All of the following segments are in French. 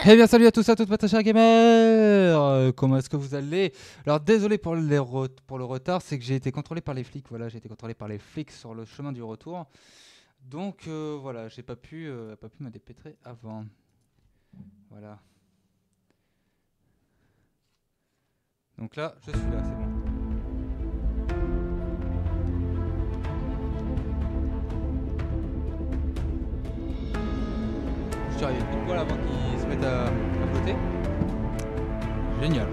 Eh bien salut à tous, à toutes, chers gamers Euh, Comment est-ce que vous allez? Alors désolé pour, le retard, c'est que j'ai été contrôlé par les flics, voilà, j'ai été contrôlé par les flics sur le chemin du retour. Donc euh, voilà, j'ai pas euh, pas pu me dépêtrer avant. Voilà. Donc là, je suis là, c'est bon. Suis arrivé pile poil avant qu'ils se mettent à, à flotter. Génial.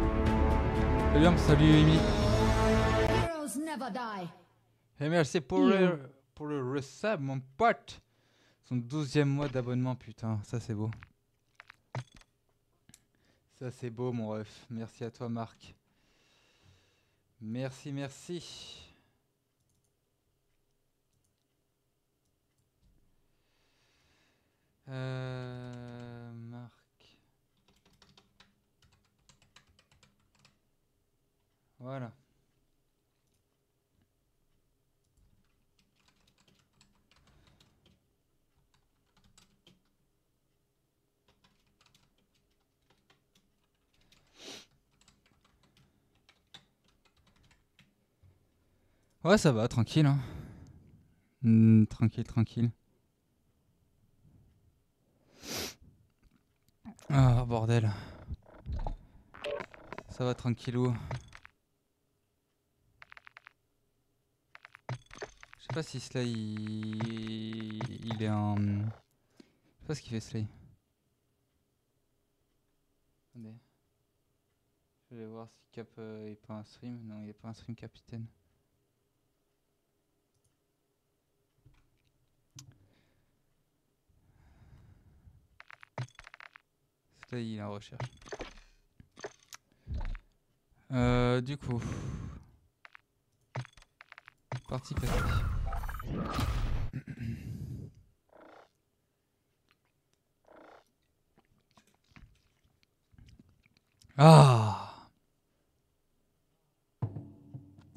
Bien, salut Amy. Heroes never die. Et merci pour le, pour le resub, mon pote. Son 12 mois d'abonnement, putain, ça c'est beau. Ça c'est beau, mon ref. Merci à toi, Marc. Merci, merci. Euh. Voilà. Ouais, ça va, tranquille. Hein. Hmm, tranquille, tranquille. Ah, bordel. Ça va, tranquillou. Je sais pas si Sly il, il est en. Je sais pas ce qu'il fait Sly. Attendez. Je vais voir si Cap euh, est pas un stream. Non, il est pas un stream capitaine. Sly il est en recherche. Euh, du coup. Partie passée. Ah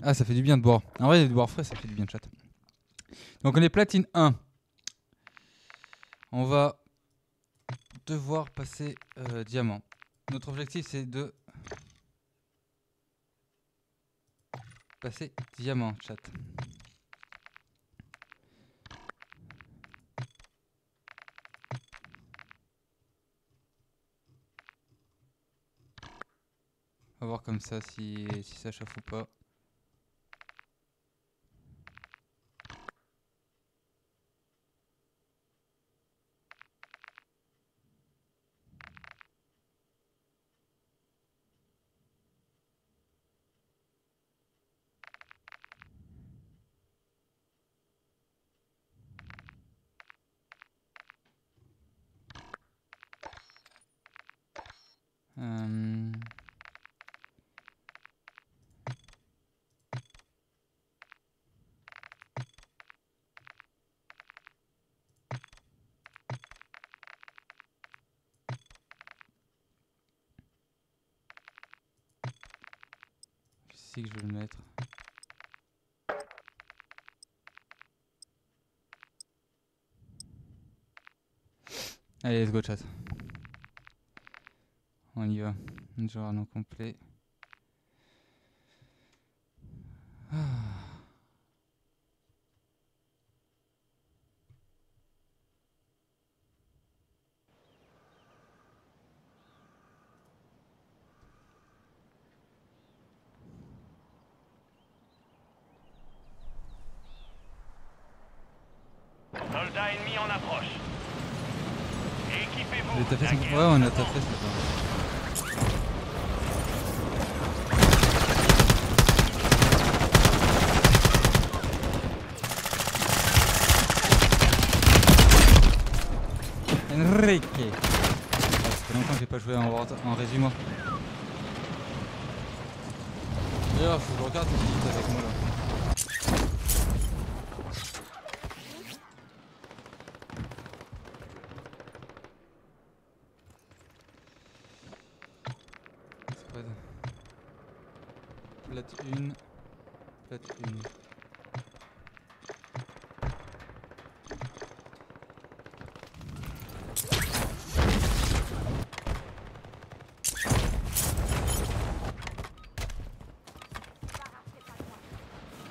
Ah, ça fait du bien de boire. En vrai, de boire frais, ça fait du bien chat. Donc, on est platine 1. On va devoir passer euh, diamant. Notre objectif, c'est de passer diamant, chat. On va voir comme ça si, si ça chauffe ou pas. Euh, Ici que je vais le mettre. Allez, let's go chat. On y va. Non complet. Ah. Soldats ennemis en approche. Équipez-vous. Vous avez taffé La son... guerre Ouais, on a commence. taffé, c'est pas grave. Enrique Ah, Ça fait longtemps que j'ai pas joué en, Word- en résumé. D'ailleurs, faut que je regarde ce qu'il est avec moi là. Spread. Plate 1. Plate 1.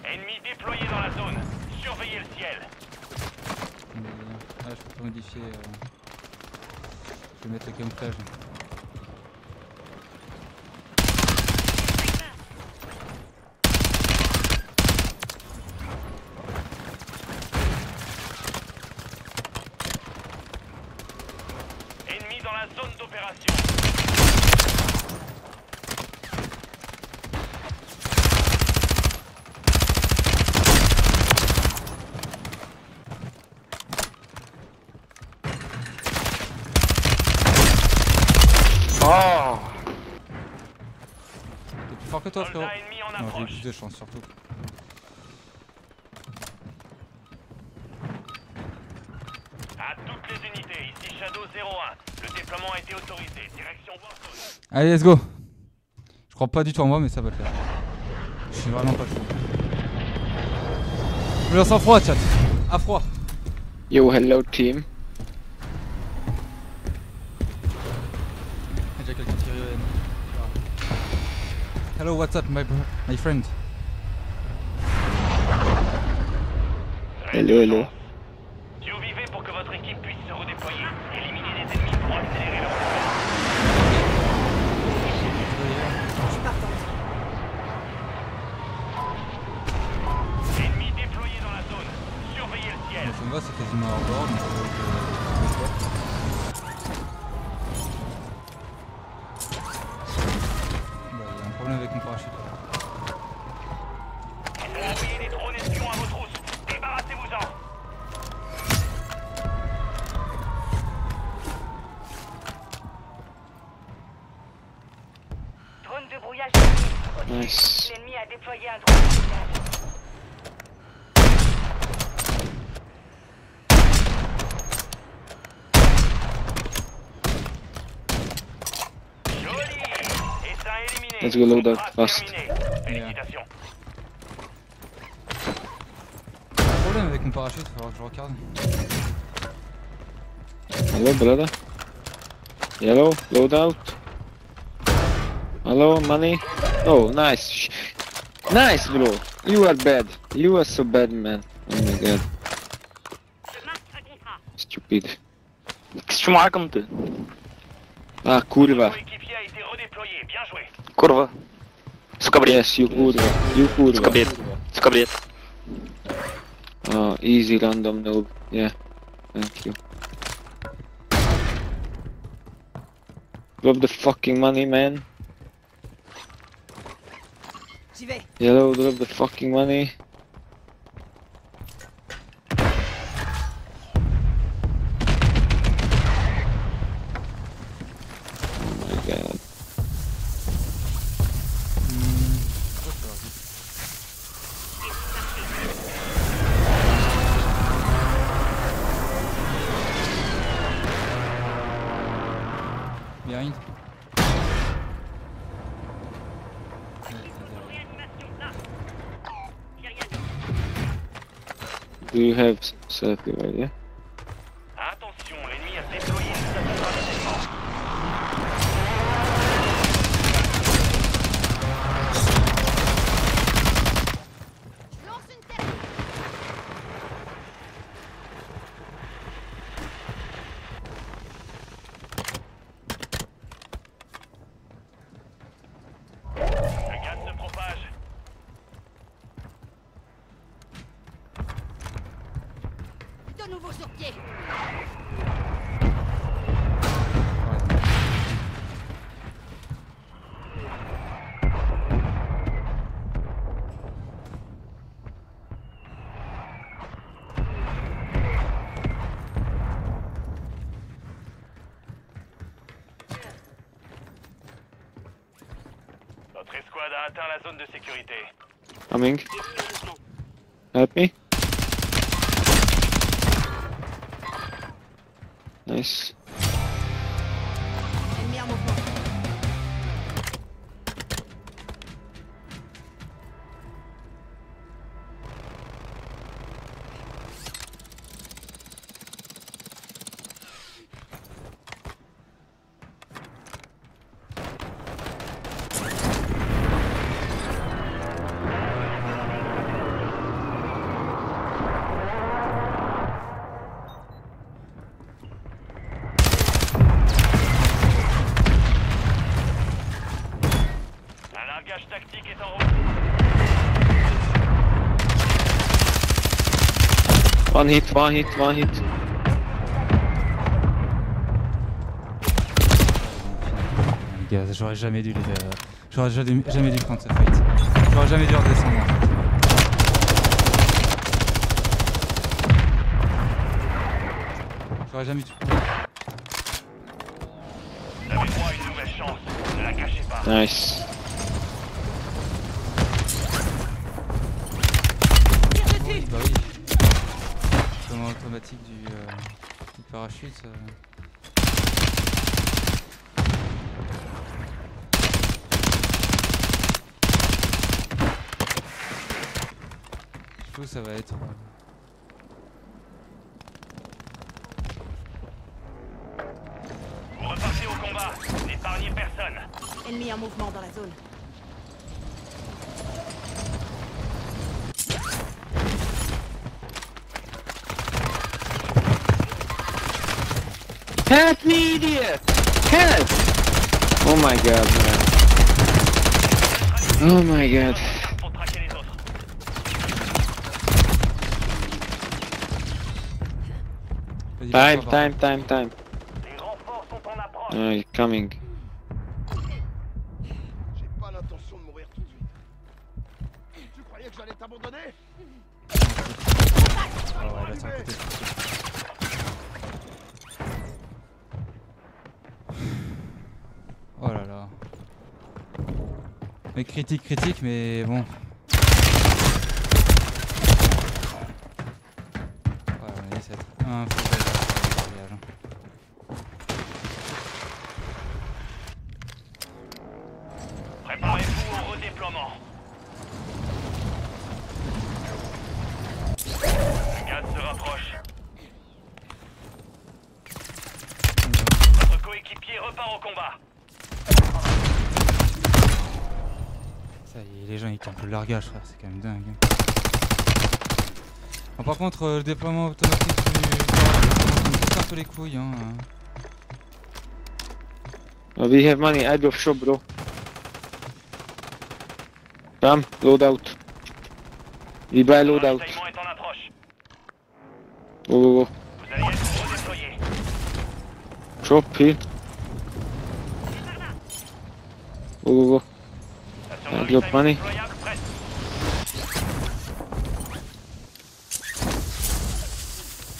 Ennemi déployé dans la zone. Surveillez le ciel. Mais, ah, euh, Je vais mettre le camouflage. Ennemi dans la zone d'opération. Oh T'es plus fort que toi, frérot. Soldat ennemi en Non, j'ai eu approche. plus de chance, surtout. À toutes les unités, ici Shadow 01. Le déploiement a été autorisé. Direction Warzone. Allez, let's go. Je crois pas du tout en moi, mais ça va le faire. Je suis vraiment pas chaud. Je me lance en froid, chat. À froid. Yo, hello team. Hello, what's up, my, my friend? Hello, hello. Fast. terminé. Félicitations. Il y a un problème avec mon parachute, il falloir que je regarde. Hello, brother. Yellow, loadout. Hello, money. Oh, nice. Nice, bro. You are bad. You are so bad, man. Oh my god. Stupid. Qu'est-ce que tu me racontes Ah, kurwa. Coéquipier a été redéployé. Bien joué. Kurwa. Suka brед. Yes, you kurwa. You kurwa. Suka brед. Suka brед. Oh, easy random noob. Yeah. Thank you. Drop the fucking money, man. J'y vais. Yellow, drop the fucking money. Oh my god. Have s- selfie right yeah? Attention, l'ennemi a déployé une station de ravitaillement. Lance une tête. Le gaz se propage. De nouveau sur pied. Notre escouade a atteint la zone de sécurité. Coming. Help me. Nice. Hit, one hit, one hit. Gars, j'aurais jamais dû les. euh, J'aurais jamais, jamais dû prendre ce fight. J'aurais jamais dû redescendre en fait. J'aurais jamais dû prendre. Vous avez droit à une nouvelle chance. Ne la cachez pas. Nice. Du parachute. euh. Je trouve que ça va être. euh, Vous repartez au combat. N'épargnez personne. Ennemi en mouvement dans la zone. Help me, idiot! Help! Oh my god, man. Oh my god. Pour traquer les autres. vas-y, Time, passe par- time, time, time. Les renforts sont en approche. Oh, you're coming. J'ai pas l'intention de mourir tout de suite. Tu croyais que j'allais t'abandonner Ah ouais, là, c'est un côté. Oh là là. Critique, critique, mais bon. Ouais, on est 7. Un fou voyage. Préparez-vous au redéploiement. Le gaz se rapproche. Votre coéquipier repart au combat. Ça y est, les gens ils campent le largage, frère, c'est quand même dingue. hein. Bon, par contre, euh, le déploiement automatique du. Ça me casse un peu les couilles, hein. Oh, we have money. Out of shop, bro. Come, load out. We buy load out. Go, go, go. Shop here. Go, go, Ah, money.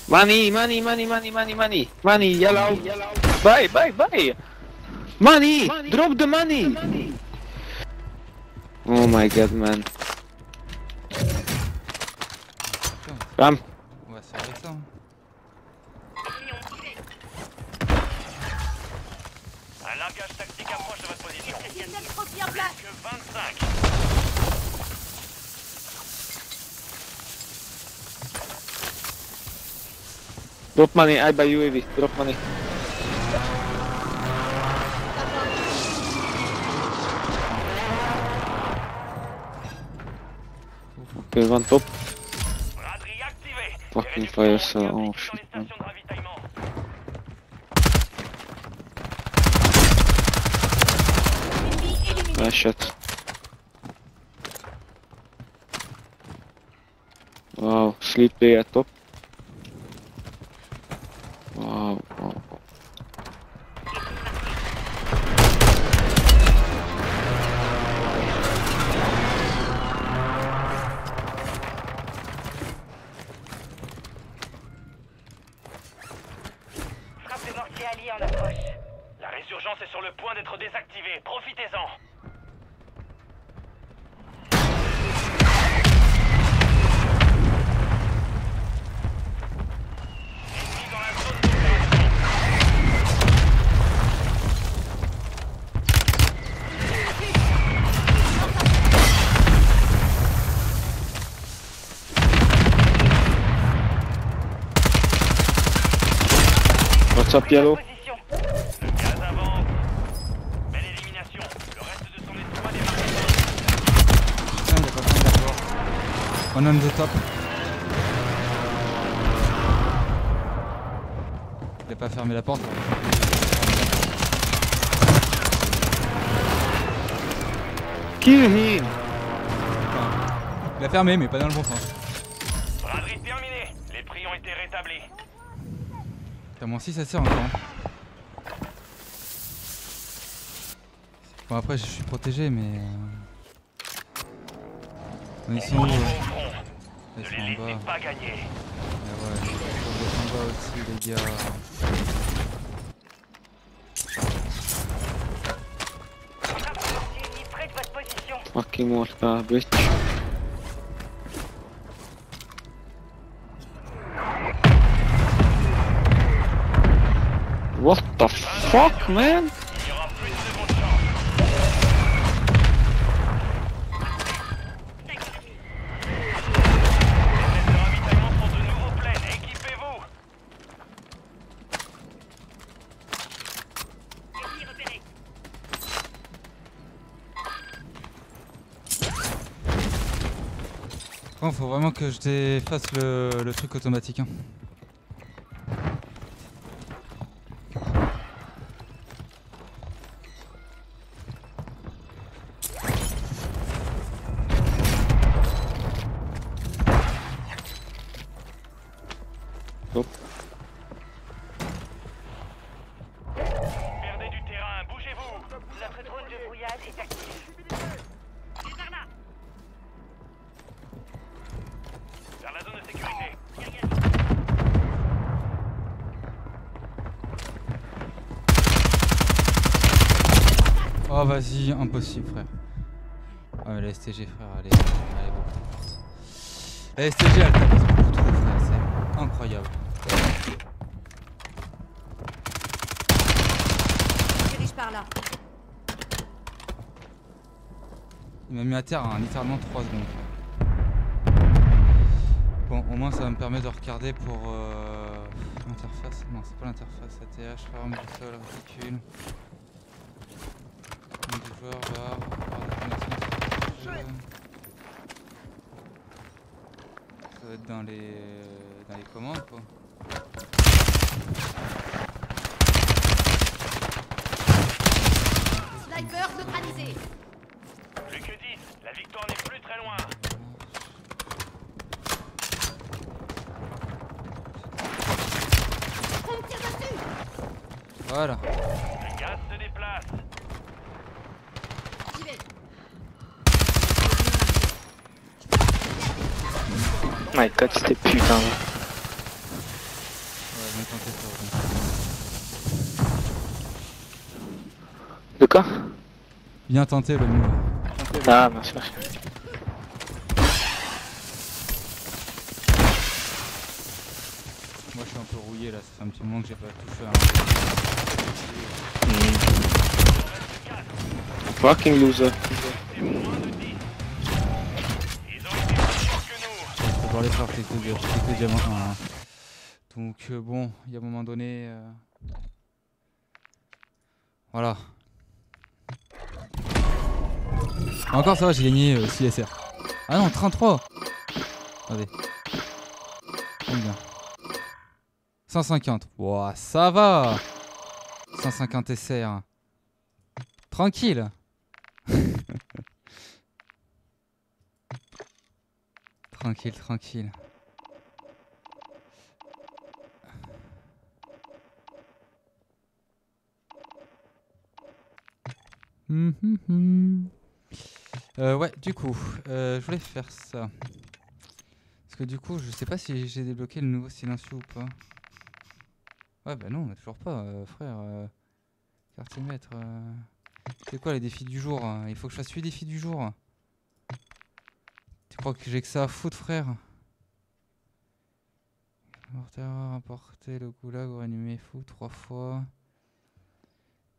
Money, money, money, money, money, money. Money, yellow. Buy, buy, buy. Money! Drop the money! Oh my god, man. Come. Drop money, I buy UAV. Drop money. Okay, one top. Braderie activée. Fucking Les fire réductions cell, ont oh été appliquées shit, dans man. les stations de ravitaillement. Ennemi éliminé. Nice shot. Wow, sleep day at top. Pas pris d'accord. On on the top. Il a pas fermé la porte. Kill him. Il a fermé, mais pas dans le bon sens. Braderie terminée. Les prix ont été rétablis. Moi aussi ça sert encore. Bon après je suis protégé mais... Euh... Ils sont où. Ils sont en bas. pas. Ah ouais, ils sont en bas aussi les gars. De mortier ennemi pleines. Équipez-vous. Bon, faut vraiment que je défasse le, le truc automatique. hein. Vas-y, impossible frère. Ah mais la STG frère, elle est, elle est beaucoup trop forte. La STG elle tape beaucoup trop frère, c'est incroyable. Dirige par là. Il m'a mis à terre en littéralement 3 secondes. Bon, au moins ça va me permettre de regarder pour euh, l'interface. Non, c'est pas l'interface. ATH, farm, boussole, réticule. Nom du joueur, jeu. Ça va être dans les, dans les commandes quoi. Sniper neutralisé. Plus que 10. La victoire n'est plus très loin. On me tire dessus. Voilà. Le gaz se déplace. J'y vais. My god, c'était putain. là. Ouais, bien tenté ça. ouais. De quoi Bien tenté le move. Ah, bien sûr. Moi je suis un peu rouillé là, ça fait un petit moment que j'ai pas touché un. Fucking loser. C'est moins de 10. Ils ont été plus forts que nous. Faut les frères, c'est que diamant 1. hein. Donc euh, bon, il y a un moment donné. euh, Voilà. Encore ça va, j'ai gagné euh, 6 SR. Ah non, 33 Attendez. Combien? 150. Ouah, ça va 150 SR. Tranquille Tranquille, tranquille. Hum, hum, hum. Euh, ouais, du coup, euh, je voulais faire ça. Parce que du coup, je sais pas si j'ai débloqué le nouveau silencieux ou pas. Ouais, bah non, toujours pas, euh, frère. Euh, quartier maître. euh. C'est quoi les défis du jour hein? Il faut que je fasse 8 défis du jour. Tu crois que j'ai que ça à foutre, frère? Mortel, rapporter le goulag ou animé fou trois fois.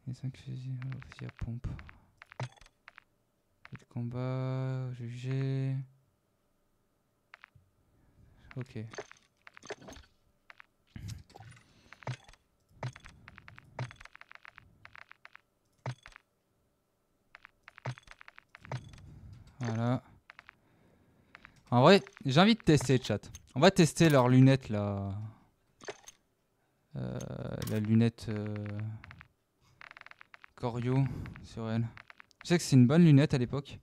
Les 5 fusils, à pompe. Combat, jugé. Ok. Voilà. En vrai, j'ai envie de tester, chat. On va tester leurs lunettes là. Euh, la lunette euh, Corio sur elle. Je sais que c'est une bonne lunette à l'époque.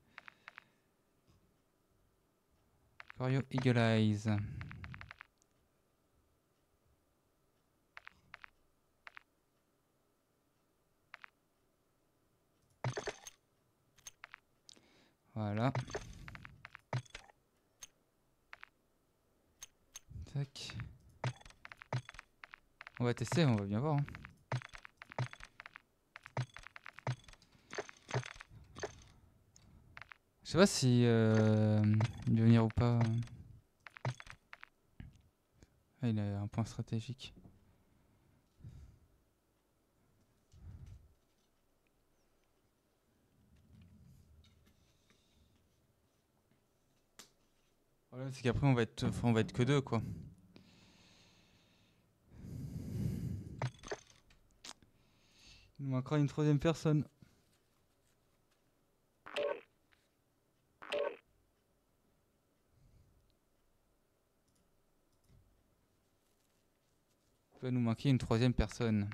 Corio Eagle Eyes. Voilà. Tac. On va tester, on va bien voir. Hein. Je sais pas si euh, il va venir ou pas. Ah, il a un point stratégique. Problème, c'est qu'après on va être, on va être que deux quoi. Il nous manquera une troisième personne. Une troisième personne.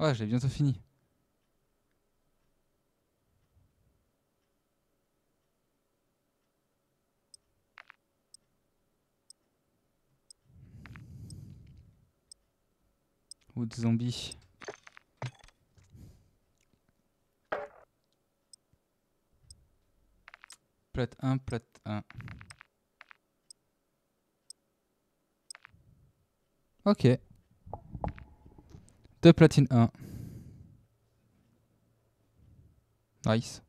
Ouais, j'ai bientôt fini. Ou de zombies. Plate 1, plate 1. Ok. Deux platines 1. Nice.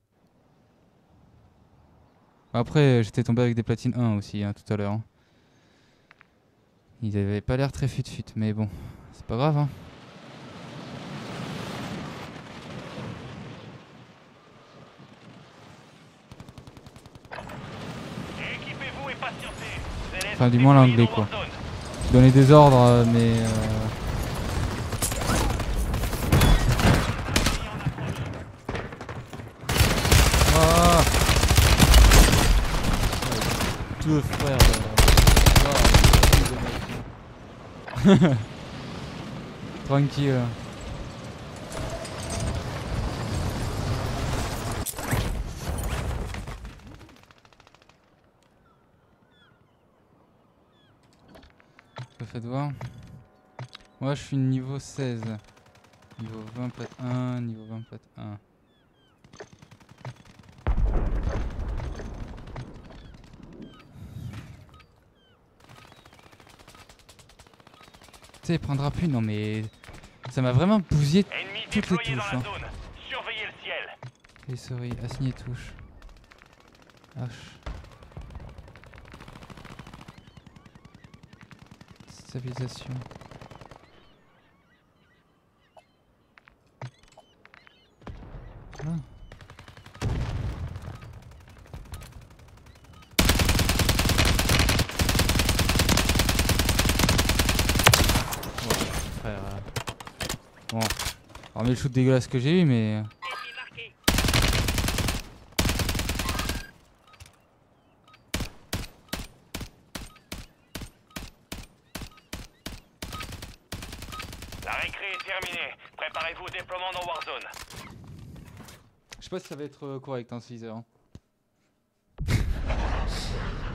Après, j'étais tombé avec des platines 1 aussi hein, tout à l'heure. hein. Ils avaient pas l'air très fut-fut, mais bon, c'est pas grave. Hein. Équipez-vous et patientez. Vous allez Enfin, du moins l'anglais, quoi. Donner des ordres, euh, mais. euh, Ah Deux frères. euh. Tranquille. Voir. Moi je suis niveau 16. Niveau 20 plate 1, niveau 20 plate 1. Tu sais, il prendra plus, non mais. Ça m'a vraiment bousillé toutes les touches. Hein. Surveillez le ciel. Les souris, assigner touche. H. Stabilisation. Ah. Euh, Bon, hormis le shoot dégueulasse que j'ai eu, mais. euh, La terminée. Préparez-vous au déploiement dans Warzone. Je sais pas si ça va être euh, correct, hein, 6 heures. hein.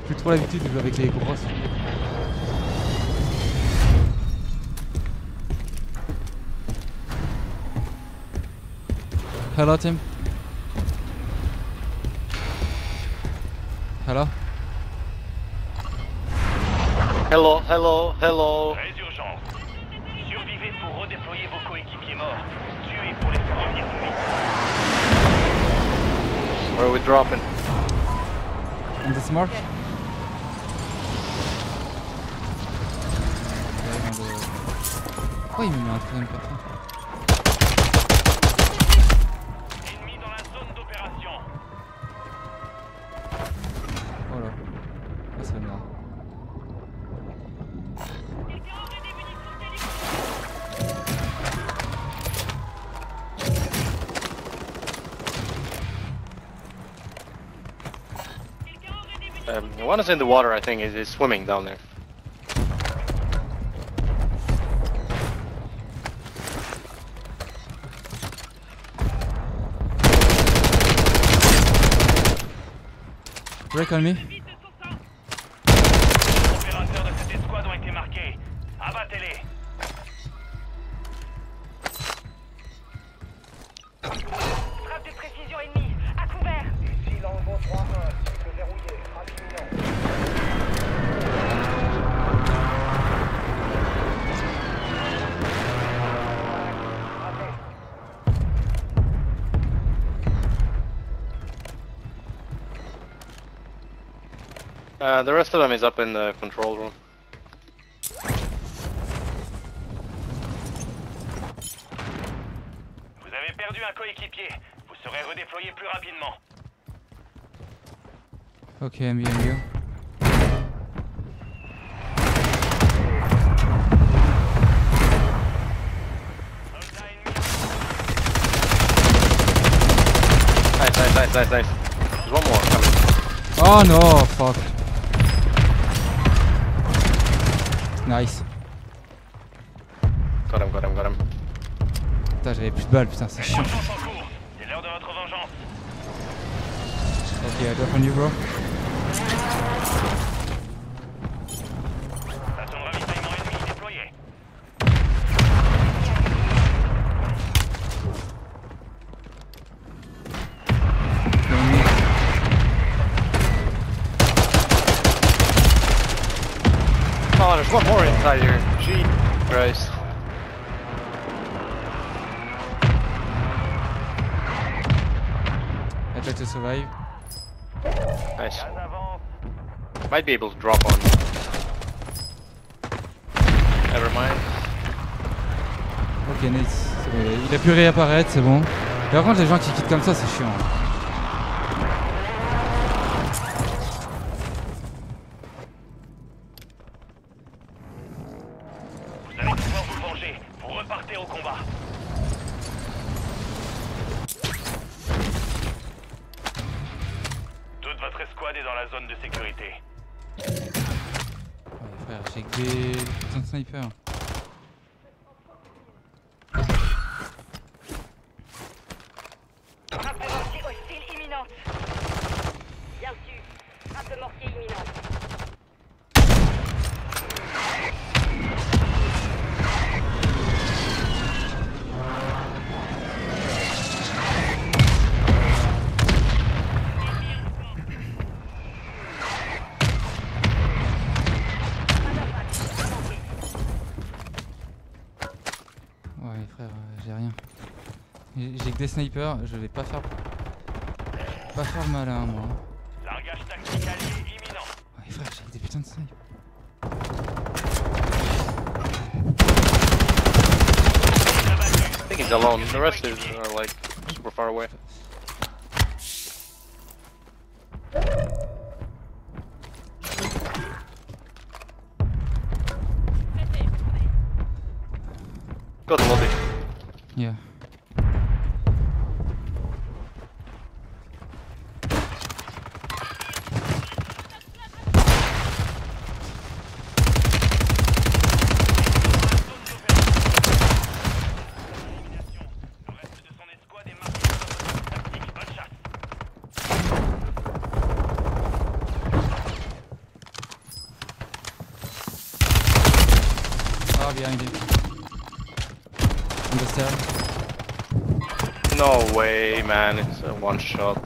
J'ai trop l'habitude de jouer avec les grosses. Hello, Tim. Hello. Hello, hello, hello. Très urgence. Survivez pour redéployer vos coéquipiers morts. Tuez pour les faire revenir plus vite. Where are we dropping? On this mark? Pourquoi il me met un one is in the water, I think, is, is swimming down there. Break on me. Uh, the rest of them is up in the control room. Vous avez perdu un coéquipier. Vous serez redéployé plus rapidement. Ok, I'm behind you. Soldat ennemi. Nice, nice, nice, nice, nice. There's one more coming. Oh no, balles, putain, c'est chiant. C'est l'heure de votre vengeance. Ok, I you, bro. Be able to drop on. Never mind. Ok, nice. C'est bon, il a- il a pu réapparaître, c'est bon. Et par contre, les gens qui quittent comme ça, c'est chiant. Vous allez pouvoir vous venger. Vous repartez au combat. Toute votre escouade est dans la zone de sécurité. Que des snipers. Frappe de mortier hostile imminente. Bien sûr. Frappe de mortier imminente. Ouais, frère, euh, j'ai rien. J'ai j'ai que des snipers, je vais pas faire. Pas faire malin, moi. Largage tactique allié imminent. Ouais, frère, j'ai des putains de snipers. I think he's alone. The rest is uh, like super far away. One shot.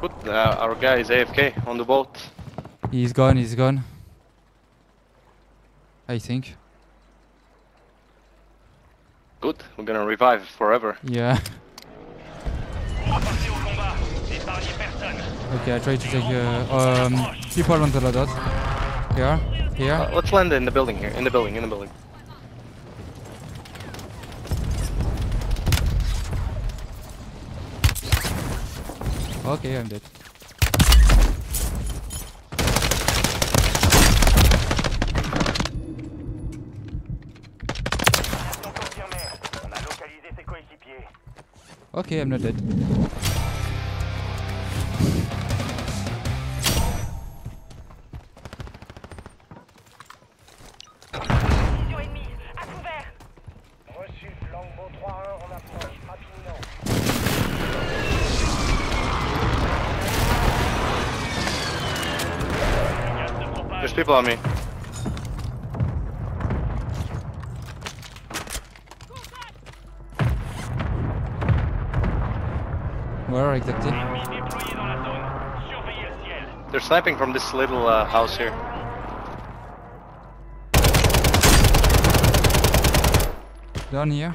Put uh, our guy is AFK on the boat. He's gone, he's gone. I think. Good. We're gonna revive forever. Yeah. Repartez au combat. N'épargnez personne. Okay, I try to take uh, um, people on the loadout. Here, here. Uh, let's land in the building here. In the building. In the building. Okay, I'm dead. Mission confirmée. On a localisé ses coéquipiers. Okay, I'm not dead. There's people on me. Where exactly Ennemi déployé dans la zone. Surveillez le ciel. They're sniping from this little uh, house here. Down here?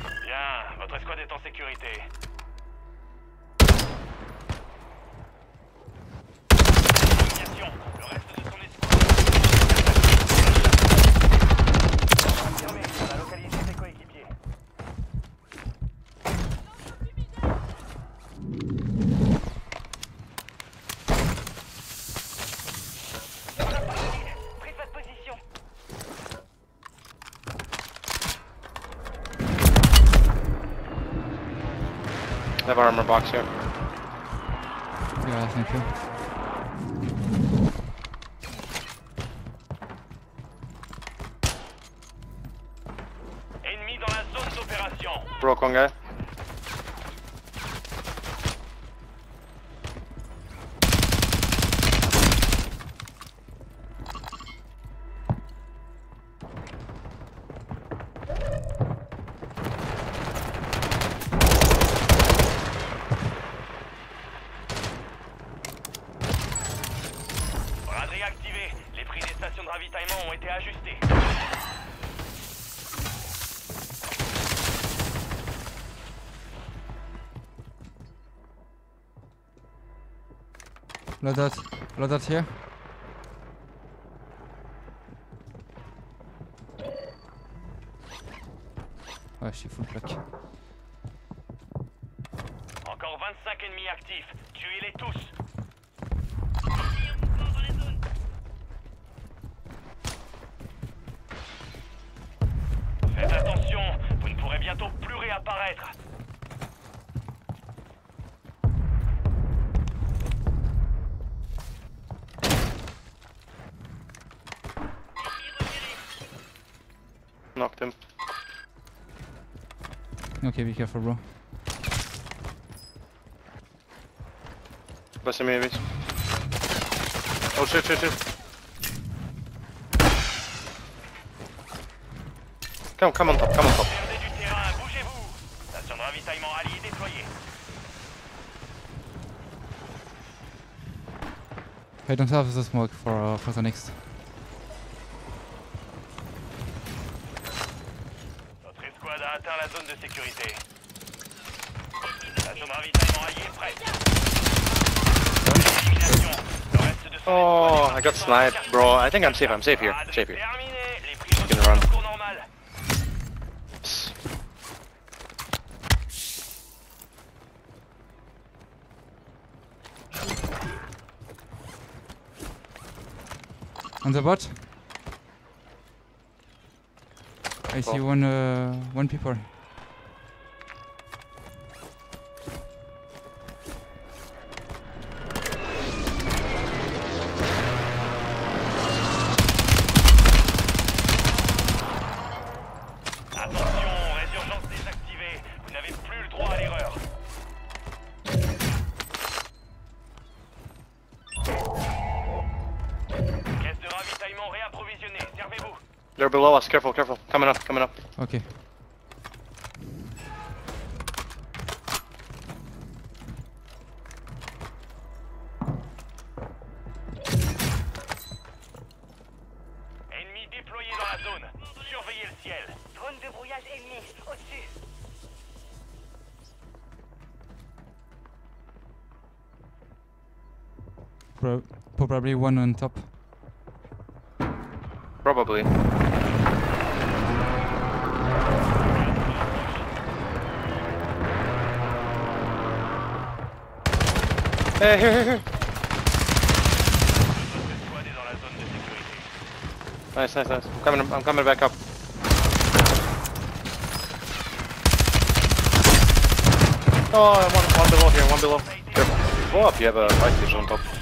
Have an armor box here. Yeah, thank you. Ennemi dans la zone d'opération. Broke one guy. Loadout Okay, be careful, bro. Bless him, maybe. Oh shit, shit, shit. Come, come on top, come on top. Perdez du terrain, bougez-vous. Station de ravitaillement alliée déployée. I don't have the smoke for uh, for the next. La bro. I think I'm safe, I'm safe here. Safe here. Les Gonna run. sont en cours normal. On the bot. I see one uh, one people. They're below us. Careful, careful. Coming up, coming up. Okay. Ennemi déployé dans la zone. Surveillez le ciel. Drone de brouillage ennemi. Au-dessus. Pro- probably one on top. Hey, here, here, here. Nice, nice, nice. I'm coming, I'm coming back up. Oh, one, one below here, one below. Careful. Go up, you have a light station on top.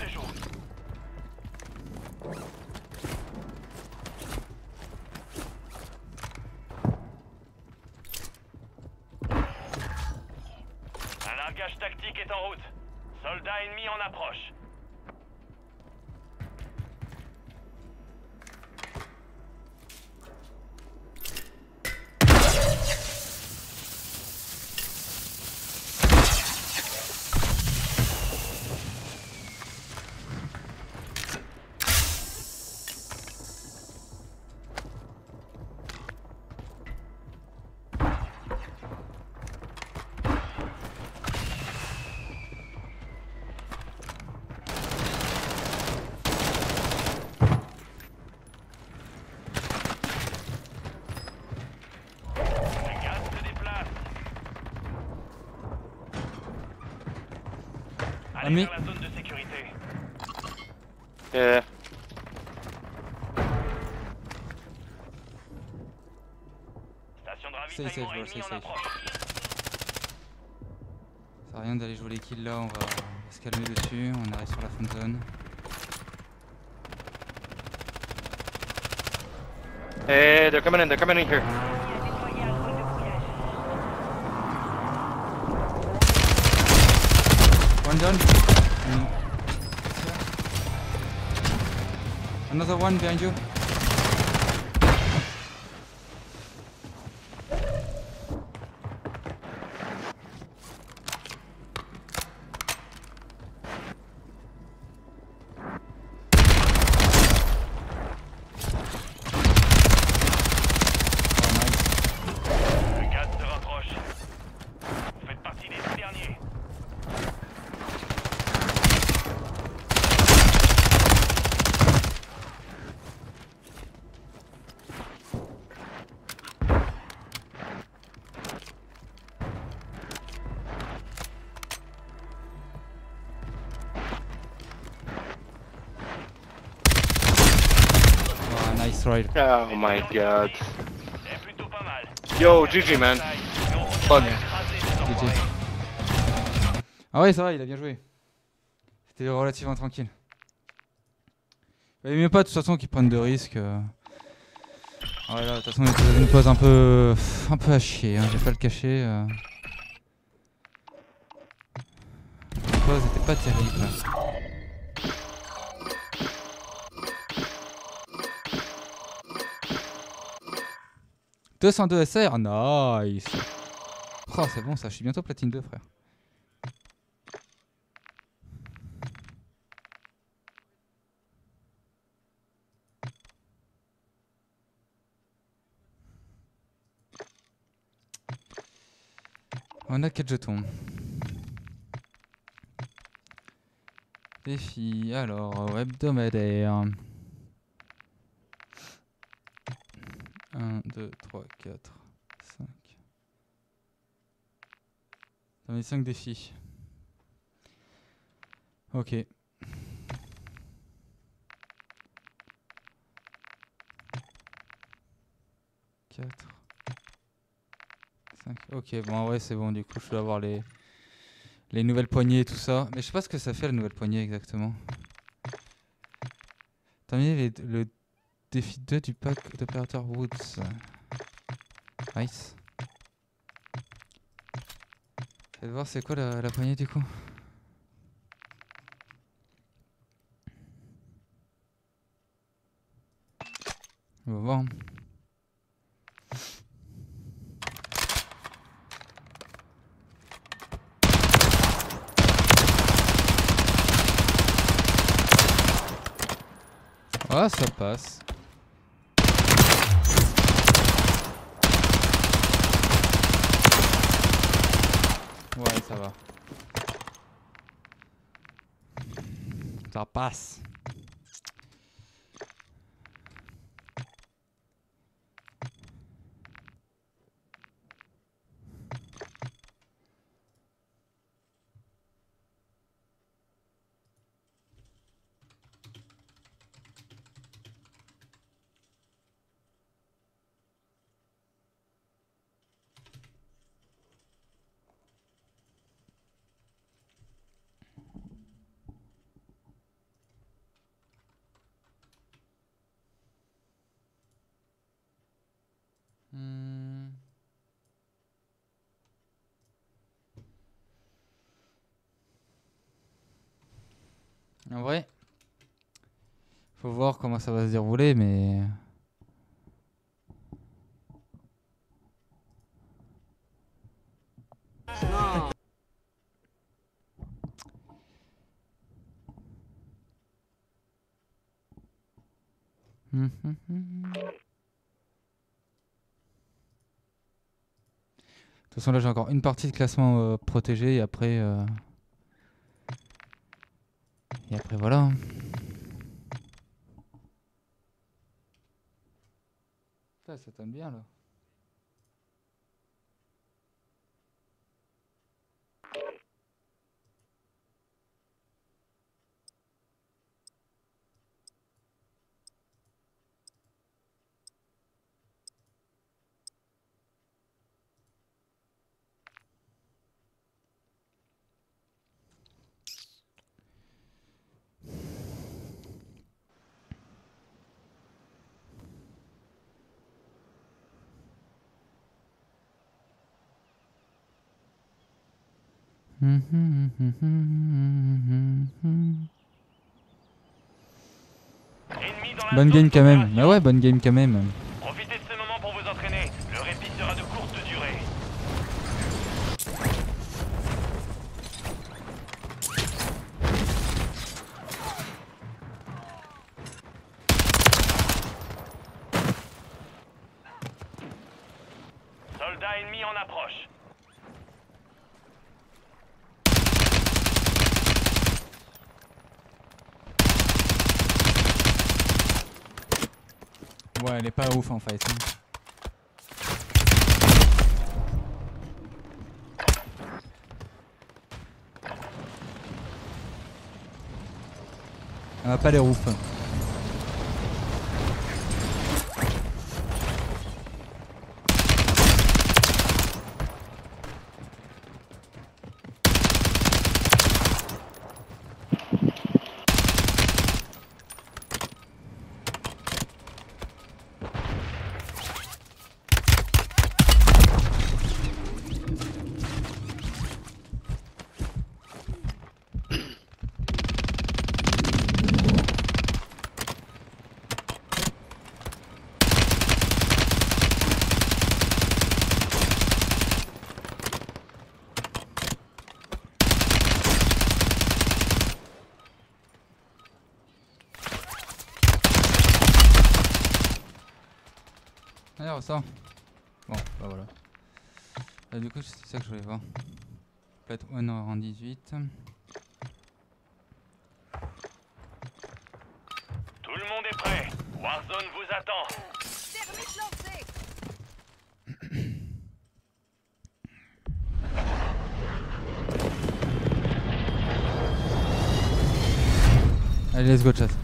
C'est, en c'est. approche. Ça sert à rien d'aller jouer les kills là, on va, on va se calmer dessus, on arrive sur la fin de zone. Hey, they're coming in, they're coming in here. One down. Mm. Another one behind you. Ride. Oh my god. Yo, GG man. Fuck. GG. Ah ouais, ça va, il a bien joué. C'était relativement tranquille. Il mieux pas de toute façon qu'ils prennent de risques. euh. Ouais, là, de toute façon, dans une pause un peu, un peu à chier, hein, je vais pas le cacher. euh. La pause était pas terrible. 202 SR, nice. Oh, c'est bon ça, je suis bientôt platine 2, frère. On a 4 jetons. Défi, alors, hebdomadaire. 1, 2, 3, 4, 5. J'en ai 5 défis. Ok. Quatre. 5. Ok, bon, vrai, c'est bon. Du coup, je dois avoir les, les nouvelles poignées et tout ça. Mais je sais pas ce que ça fait, la nouvelle poignée, exactement. Terminer les- le défi 2 du pack d'opérateur Woods. Nice. Faites voir, c'est quoi la, la poignée, du coup? On va voir. hein. Ah, ça passe. Ouais, ça va. Ça passe. Hmm. En vrai, faut voir ça va se dérouler, mais. De toute façon, là, j'ai encore une partie de classement euh, protégé et après. euh, Et après, voilà. Putain, ça tombe bien là. Bonne game quand même. Bah ouais, bonne game quand même. Profitez de ce moment pour vous entraîner. Le répit sera de courte durée. Soldat ennemi en approche. Ouais, elle est pas ouf en fait. hein. Elle a pas les ouf. Allez, ressort. Bon, bah voilà. Euh, du coup, c'est ça que je voulais voir. Peut-être Honor en 18. Tout le monde est prêt. Warzone vous attend. Thermite lancé Allez, let's go, chat.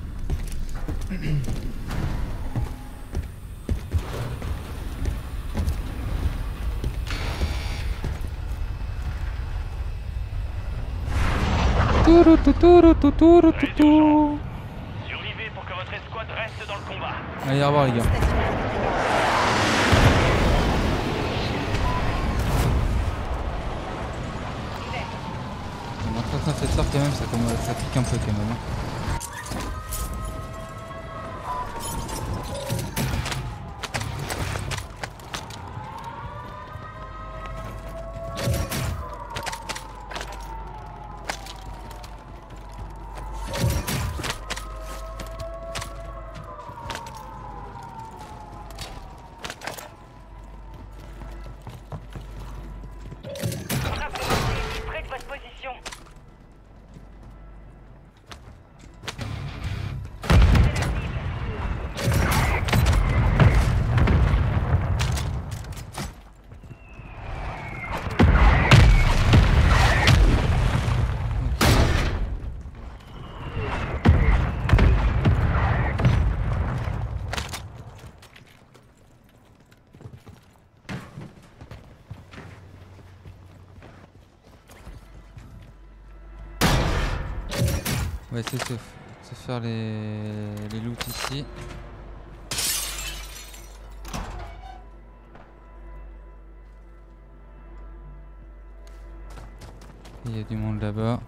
Tou, tourou, tou, tourou, tou, tou. Survivez pour que votre escouade reste dans le combat. Allez, au revoir, les gars. On est en train de cette sorte quand même, ça, ça pique un peu quand même. Les, les ici. Il y a du monde là-bas.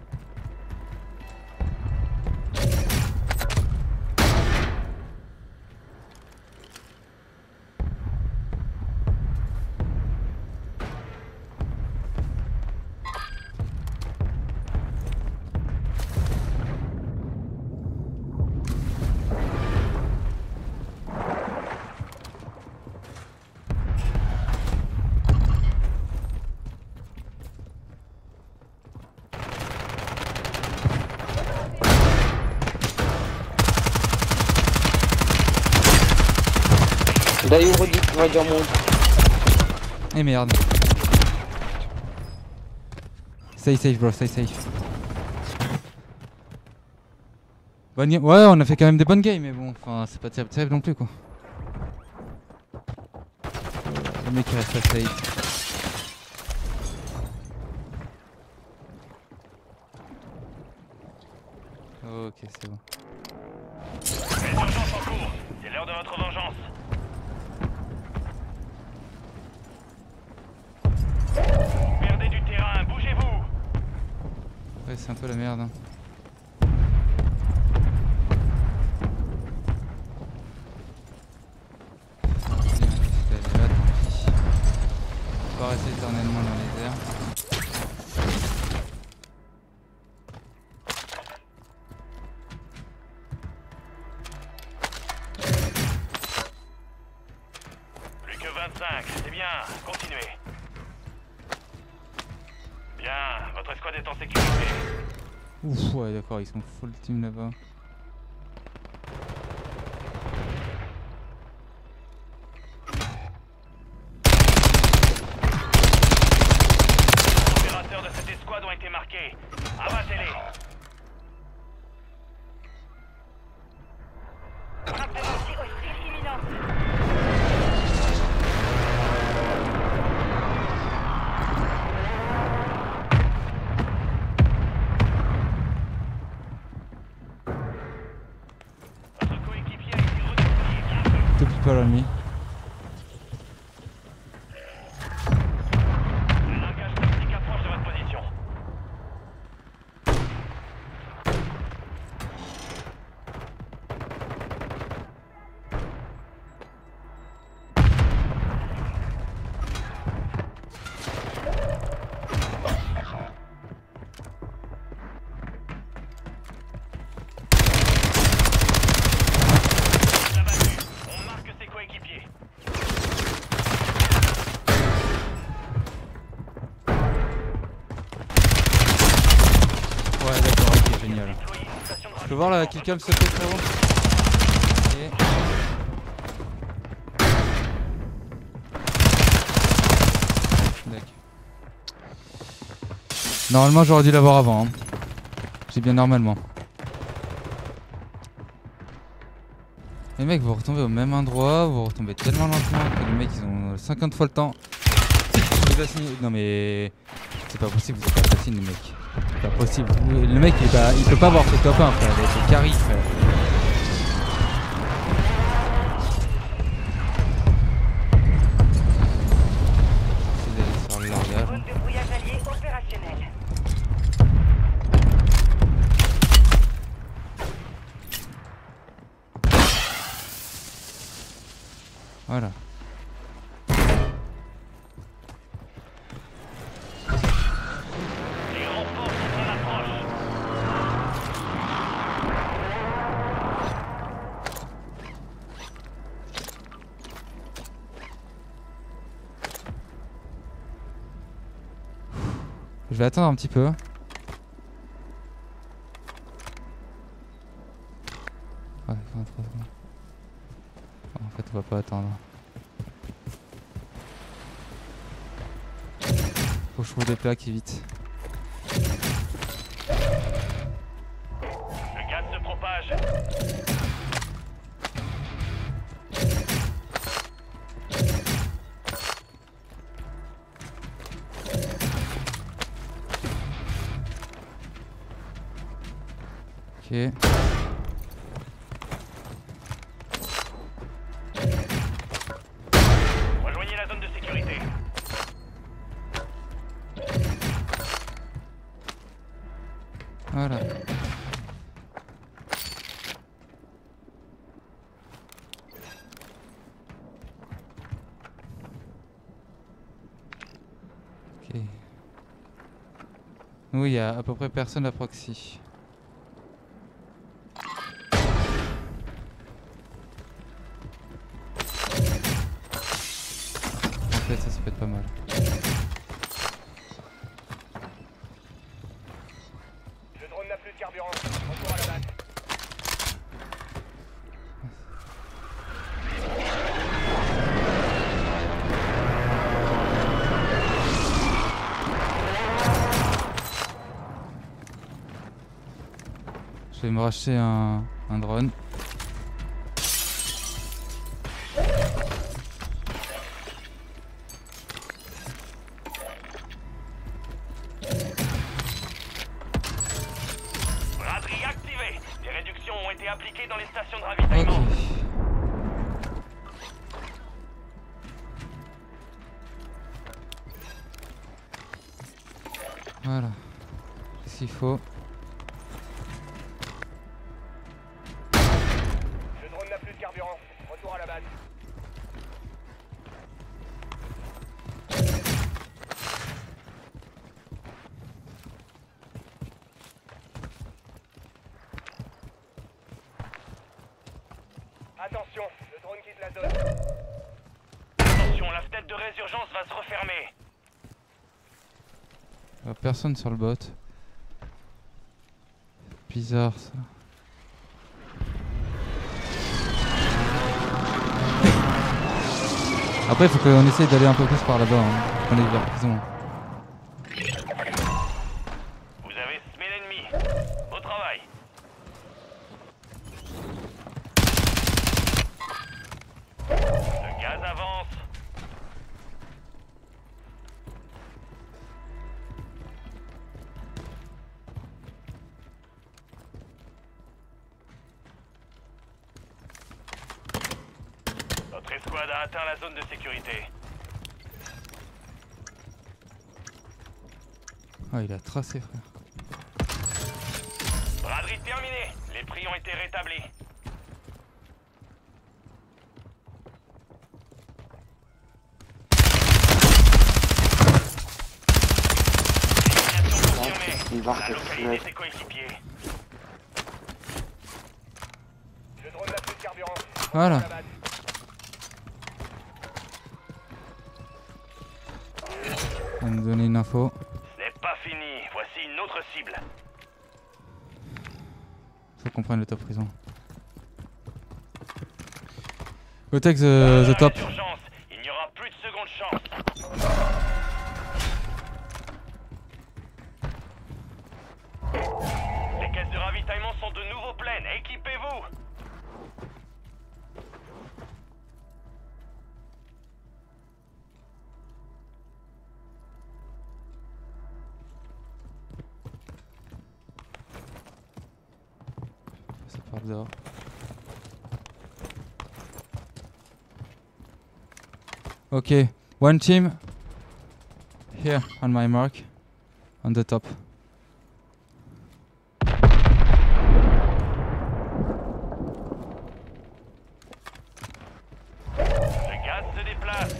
voiture monte. Et eh, merde. Stay safe, bro, stay safe. Bonne game. Ouais, on a fait quand même des bonnes games, mais bon, enfin, c'est pas terrible, terrible non plus, quoi. Le mec qui reste pas safe. Ok, c'est bon. Les urgences en cours. C'est l'heure de votre vengeance. C'est un peu la merde. Ils sont full team là-bas. Normalement j'aurais dû l'avoir avant. hein. J'ai bien normalement. Les mecs vous retombez au même endroit, vous retombez tellement lentement que les mecs ils ont 50 fois le temps. Non mais c'est pas possible, vous êtes pas assassine les mecs. Pas possible. Le mec il, pas, il peut pas avoir ce top 1 frère, c'est carry frère. Vais attendre un petit peu. Ouais, 23 secondes. En fait, on va pas attendre. Faut que je trouve des plaques vite. Rejoignez la zone de sécurité. Voilà. Ok. Oui, il y a à peu près personne à proxy. Racheter un, un drone. Personne sur le bot. Bizarre ça. Après, il faut qu'on essaye d'aller un peu plus par là-bas. Hein. Qu'on ait vers tracé, frère. Braderie terminée. Les prix ont été rétablis. Il va refaire. ses coéquipiers. Le drone n'a plus de carburant. Voilà. On va nous donner une info. Qu'on prenne le top prison. Go take the, the top. Urgence. Il n'y aura plus de seconde chance. Les caisses de ravitaillement sont de nouveau pleines. Équipez-vous. Okay, one team here on my mark on the top. Le gaz se déplace.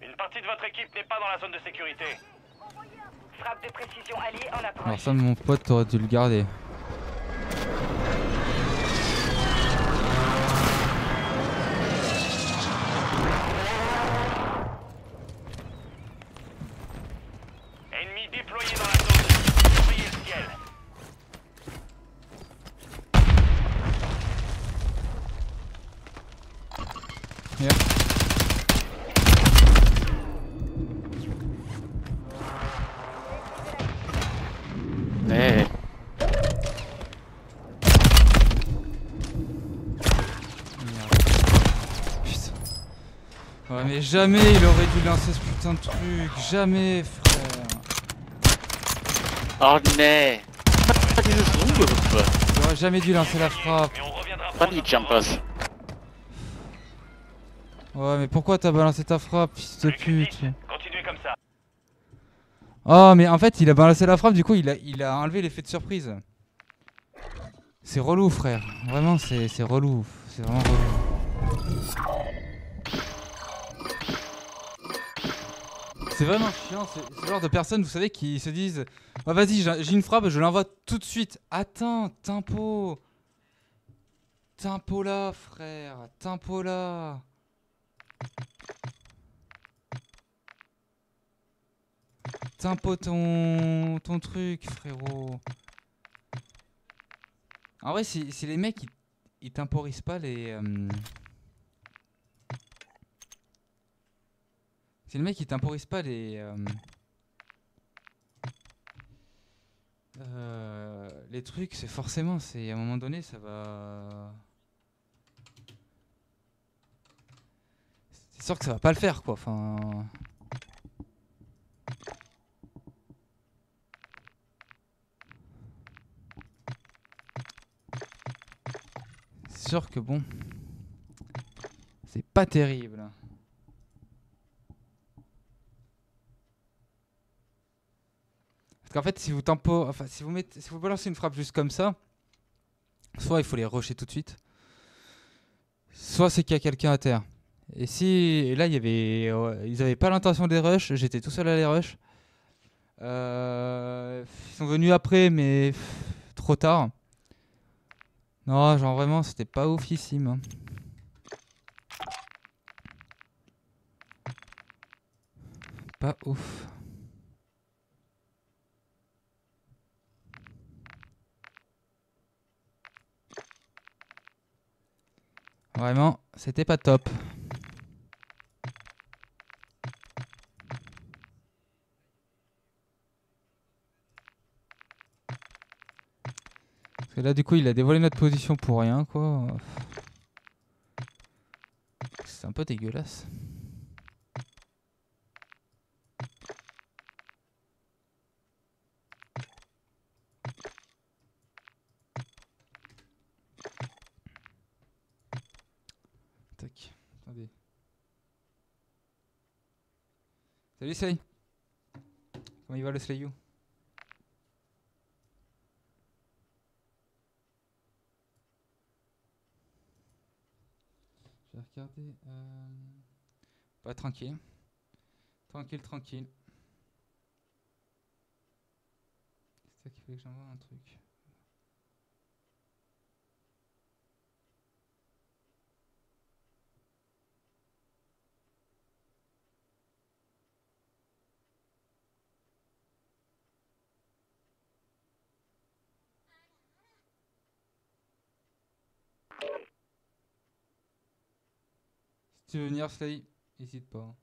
Une partie de votre équipe n'est pas dans la zone de sécurité. Frappe de précision alliée en approche. Alors ça, mon pote, t'aurais dû le garder. Ennemi déployé dans la zone. Surveillez le ciel. Here. Eh, Putain. Ouais, mais jamais il aurait dû lancer ce putain de truc. Jamais, frère. Oh Rumgehüpfe. Il aurait jamais dû lancer la frappe. Mais Jumpers. Ouais, mais pourquoi t'as balancé ta frappe, fils de pute? Continuez comme ça. Oh, mais en fait, il a balancé la frappe, du coup, il a, il a enlevé l'effet de surprise. C'est relou, frère. Vraiment, c'est c'est relou. C'est vraiment relou. C'est vraiment chiant. C'est le genre de personnes, vous savez, qui se disent Ah, Vas-y, j'ai une frappe, je l'envoie tout de suite. Attends, tempo. Tempo là, frère. Tempo là. Tempo ton, ton truc, frérot. En vrai, si, les mecs ils, ils temporisent pas les. euh, Si les mecs ils temporisent pas les. euh, euh, les trucs, c'est forcément, c'est à un moment donné, ça va. C'est sûr que ça va pas le faire, quoi. Enfin. C'est sûr que bon. C'est pas terrible. Qu'en fait, si vous tempo, enfin, si vous mettez, si vous balancez une frappe juste comme ça, soit il faut les rusher tout de suite, soit c'est qu'il y a quelqu'un à terre. Et si, et là, il y avait, ils avaient pas l'intention des rush, j'étais tout seul à les rush. Euh, ils sont venus après, mais trop tard. Non, genre vraiment, c'était pas oufissime. hein. Pas ouf. Vraiment, c'était pas top. Parce que là, du coup, il a dévoilé notre position pour rien, quoi. C'est un peu dégueulasse. Tac, attendez. Comment il va le Slayou? Je vais regarder. Euh... Tranquille. Tranquille, tranquille. C'est ça qui fait que j'envoie un truc. Tu veux venir, Slay, n'hésite pas.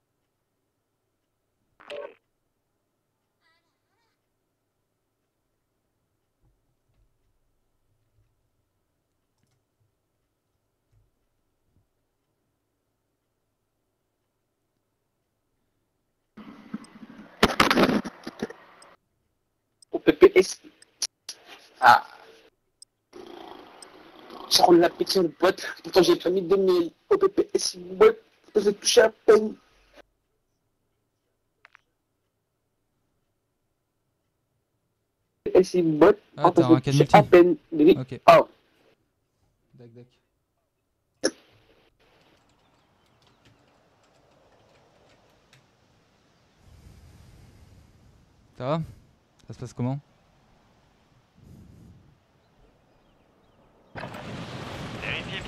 PPS. Ah. Ça rend la pétition de boîte. Pourtant, j'ai pas mis de mail. Au PPS, boîte. J'ai touché à peine. PPS, boîte. Ah, t'as un à peine. Ok. Oh. Dac, dac. Ça va? Ça se passe comment?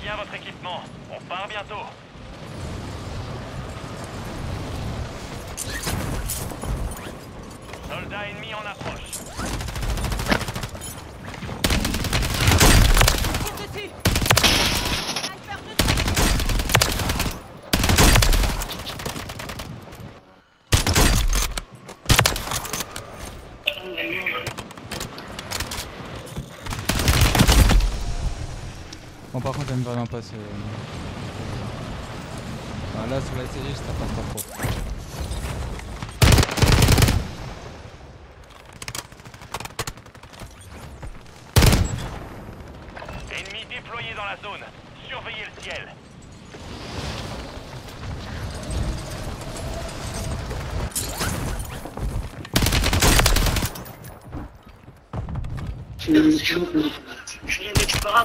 Bien votre équipement. On part bientôt. Soldats ennemis en approche. Tire dessus Bon, par contre, j'aime vraiment pas ce. Ah, là, sur la série, ça passe pas trop. Ennemis déployés dans la zone. Surveillez le ciel. C'est chaud. Je viens de tu pars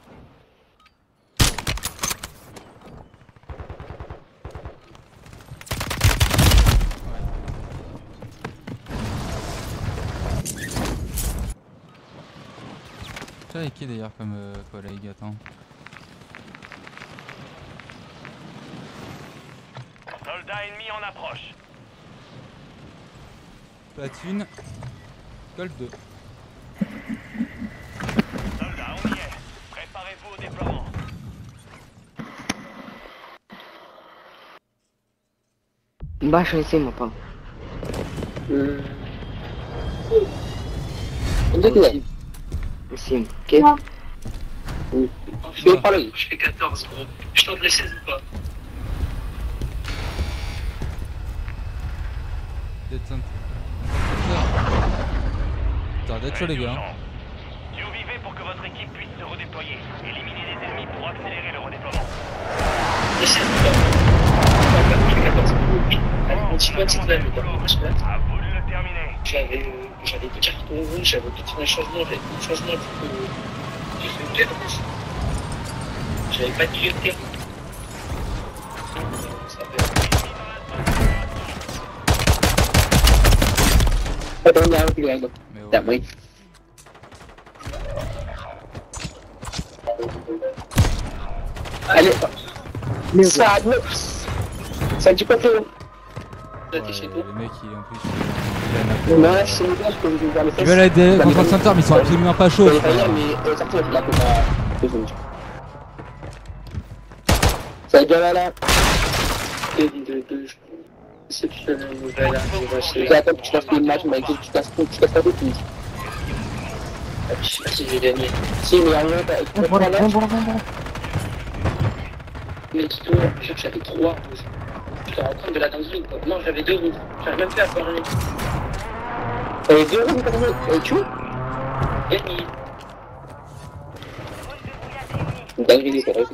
avec qui d'ailleurs comme euh, collègue Attends. Soldats ennemis en approche. Platine. Gold 2. Soldats, on y est. Préparez-vous au déploiement. Bah, je sais, moi pas. On dirait Sim, ok? Je vais parler. Je fais 14, gros. Je 16 ou pas Center. Putain, dead chaud les gars. hein. Si vous vivez pour que votre équipe puisse se redéployer, éliminez les ennemis pour accélérer le redéploiement. Les 16 ou pas Je fais 14, gros. Allez, continue à tirer les J'avais euh, j'avais deux cartons rouges, j'avais peut-être un changement, j'avais un changement pour que j'ai fait une perte. J'avais pas de liberté. Ça fait- Attends, il y a un qui est là. Mais T'as ouais. oui. Allez, ça, ça dit pas que. Ouais, T'es chez le toi mec il est en plus. Non, que je vais Ils veulent Bah, contre le mais- center mais ils sont absolument pas chauds. Mais euh, là qu'on a. Ça gars là. Et de deux, je c'est plus la nouvelle arrivée. Attends, tu casses le match, mais tu casses tout, tu casses. Ah, Je sais pas si j'ai gagné. Si, mais en vrai, t'as trois matchs. Mais tu dois, j'avais trois rouges. Tu te rends compte de la quoi. Non, j'avais deux rouges. J'arrive même plus à faire un. T'avais deux rouges, t'as gagné. Et tu Gagné. Dinguerie, c'est vrai.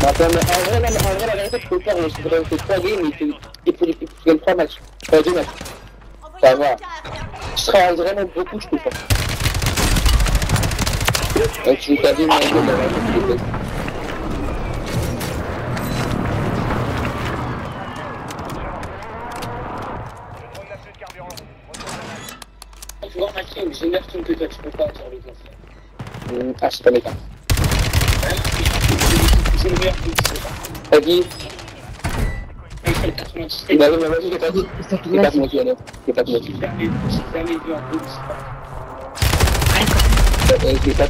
Non, mais en vrai, mais en vrai, la vérité, tu peux faire, je voudrais faire 3 games, faut, il faut, gagner 3 matchs. Enfin, 2 matchs. Ça va. Je travaille vraiment beaucoup, je peux pas. Tu t'as vu, mon gars, la vérité, une version que toi, tu peux pas sur les enfants. Ah, c'est pas méchant. C'est le meilleur que tu sais pas. T'as dit Bah oui, mais vas-y, j'ai pas dit. J'ai pas moitié, alors. J'ai pas coup, c'est pas.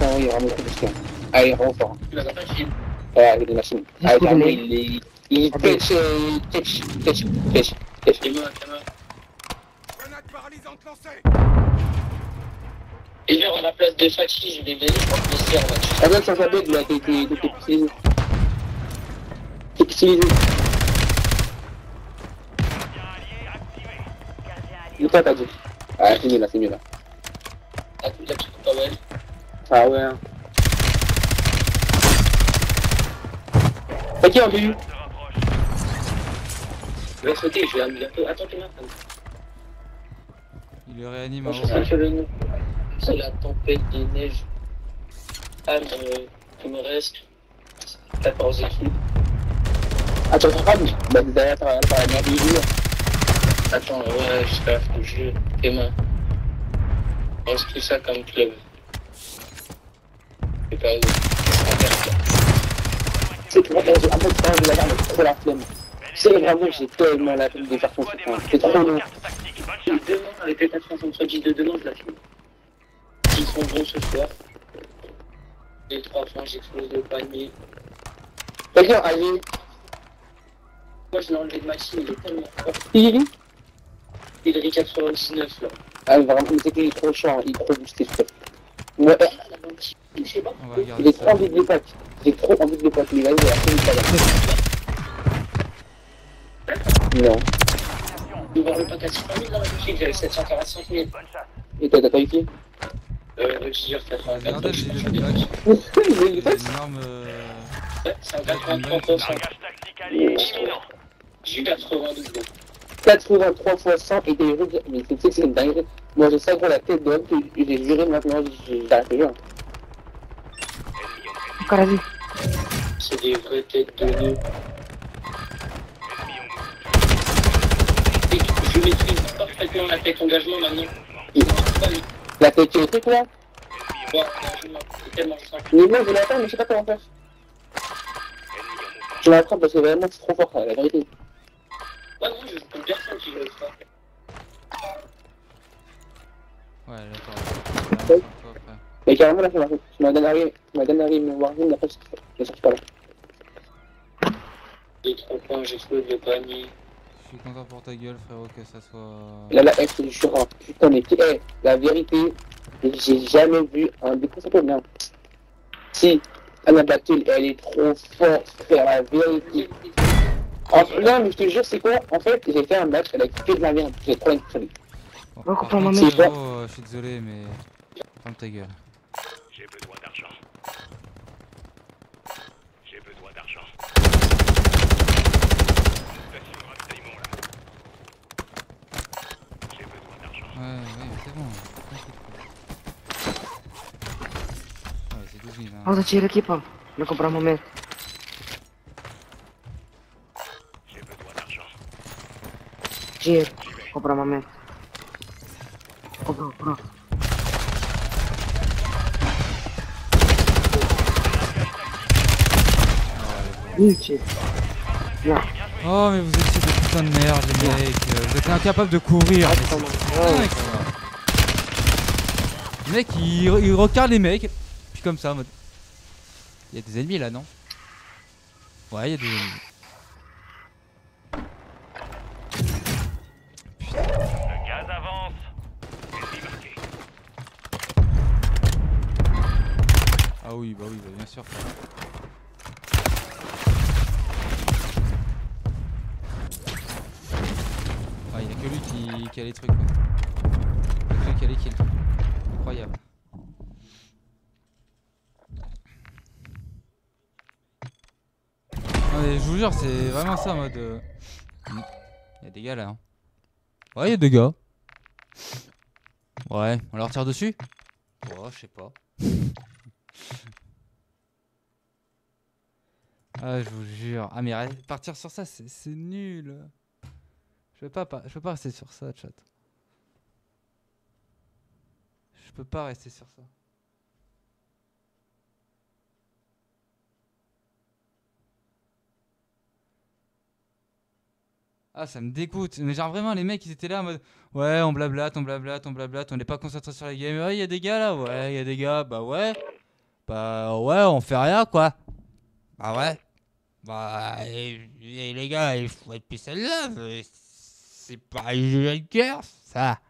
Euh. Ah, il est vraiment fort. Tu l'as pas fait Ouais, avec des machines. Ah, vraiment, il est... Il est catch, euh, catch, catch, catch, catch. Et moi, Grenade paralysante lancée Et genre, à la place de Fatih, je vais venir, je pense que c'est un match. Ah non, ça bug, là, t'es t'es pixelisé. T'es pixelisé. Le temps, t'as dit? Ah, c'est mieux là, c'est mieux là. Ah, tu peux pas mal. Ah ouais. hein. T'as qui en vue Je vais sauter, je vais peu. Attends, t'es là. Il le réanime Moi, je le. C'est la tempête des neiges. Ah, mais il me reste 14 équipes. Attends, t'as pas vu Bah, derrière, t'as t'as la jour. Attends, ouais, je jeu. Tes mains. Inscris ça comme club. C'est pas où. C'est trop, j'ai un peu de temps, je la garde, trop la flemme. C'est vraiment, j'ai tellement la flemme de faire ton truc. hein. C'est trop long. Demain, avec les 470 de demain, je la filme. Ils sont bons ce soir. Les trois points, j'explose le panier. Regarde, allez. Moi, je l'ai enlevé de Maxime, il est tellement fort. Il est Il est 99 là. Ah, vraiment, c'est qu'il est trop chiant, il est trop boosté, je crois. Ouais, euh, je sais pas. J'ai trop envie de les pack. J'ai trop envie de les pack, mais après, il va Non. Tu vas voir le pack à 600 000 dans la boutique, j'avais 745 000. Et toi, t'as pas eu qui? Euh, le un Regardez, j'ai le est Il y a une énorme. C'est un 83%. Largage tactique allié imminent. J'ai eu 92 gros. 83 fois 100 et des rues, mais tu sais que c'est une dinguerie. Moi j'ai ça gros la tête d'homme que j'ai juré maintenant, j'ai là. Encore la vie. C'est des vraies têtes de nœuds. Et je maîtrise parfaitement la tête engagement maintenant. Et la tête qui est truc là Ouais. Mais moi je l'attends, mais je sais pas comment faire. Je l'attrape parce que vraiment c'est trop fort, la vérité. Ouais, non, je connais personne qui veut le faire. Ouais, d'accord. Mais carrément, là, m'as donné un rime, tu m'as donné un rime Warzone, après, je ne cherche pas là. J'ai trois points, j'explose le panier. Je suis content pour ta gueule, frérot, que ça soit. Là, là, eh, je te jure, putain, mais eh, la vérité, j'ai jamais vu un déconcentré bien. Si, Anna Battle, elle est trop forte, frère, la vérité. En, non, mais je te jure, c'est quoi? En fait, j'ai fait un match, elle a que de la merde, j'ai trop une folie. Bon, euh, je suis désolé, mais. Ferme ta gueule. J'ai besoin d'argent. J'ai besoin d'argent. Station de ravitaillement là. J'ai besoin d'argent. Ouais, ouais, mais c'est bon. t'inquiète pas. Ouais, c'est 12 000. Hein. Vamos a tirar aqui, pá. Não comprar um momento. J'ai besoin d'argent. Dinheiro. Comprar um momento. Comprou, pronto. Mentira. Não. Oh, mais vous étiez des putains de merde, les mecs. euh, Vous êtes incapables de courir. Le mec, il, il regarde les mecs. Puis comme ça, en mode. Il y a des ennemis là, non? Ouais, il y a des ennemis. Le gaz avance. Ennemi marqué. Ah oui, bah oui, bah bien sûr. Ah, il y a que lui qui, qui a les trucs, quoi. Il y a que lui qui a les kills. Incroyable. Non, mais je vous jure, c'est vraiment ça en mode. euh. Il y a des gars là. hein. Ouais, il y a des gars. Ouais, on leur tire dessus? Ouais, je sais pas. Ah, je vous jure. Ah, mais partir sur ça, c'est nul. Je peux pas, je peux pas rester sur ça, chat. Je peux pas rester sur ça. Ah, ça me dégoûte. Mais genre vraiment, les mecs, ils étaient là en mode Ouais, on blablate, on blablate, on blablate, on n'est pas concentré sur la game. Ouais, il y a des gars là, ouais, il y a des gars, bah ouais. Bah ouais, on fait rien quoi. Bah ouais. Bah, les gars, il faut être plus celle-là. C'est pas cœur, ça.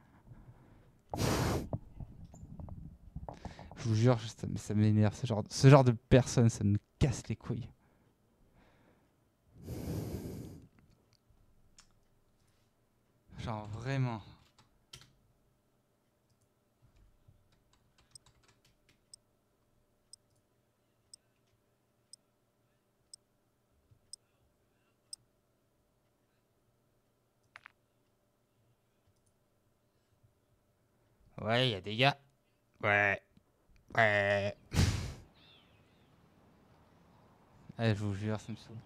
Je vous jure, ça, m'énerve. Ce genre de personne, ça me casse les couilles. Genre vraiment. Ouais, il y a des gars. Ouais. Ouais. Ouais, je vous jure, ça me saoule.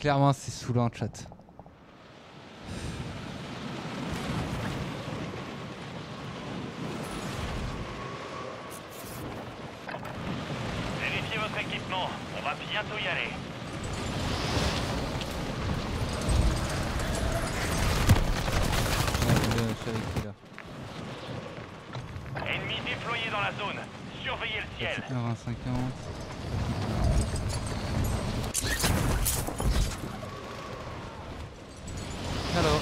Clairement, c'est saoulant, chat. Vérifiez votre équipement. On va bientôt y aller. Je suis avec qui, là Ennemi déployé dans la zone. Surveillez le ciel. 1,50. Alors.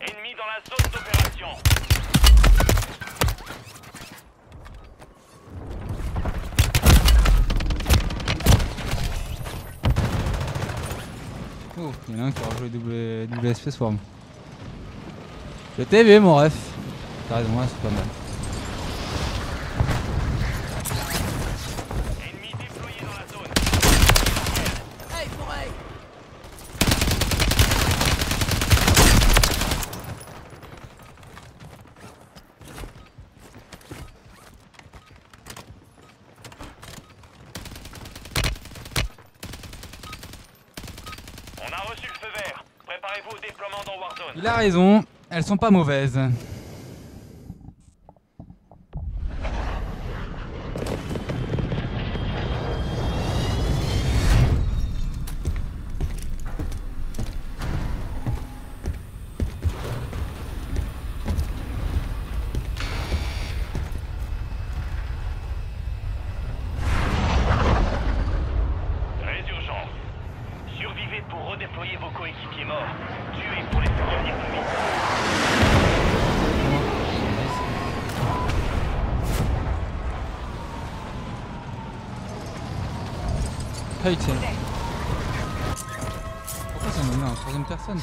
Ennemi dans la zone d'opération. Oh, il y en a un qui aura joué double, double SP Swarm. Je t'ai vu, mon ref. T'as raison, ouais, c'est pas mal. elles sont pas mauvaises. Pourquoi ça me met en troisième personne.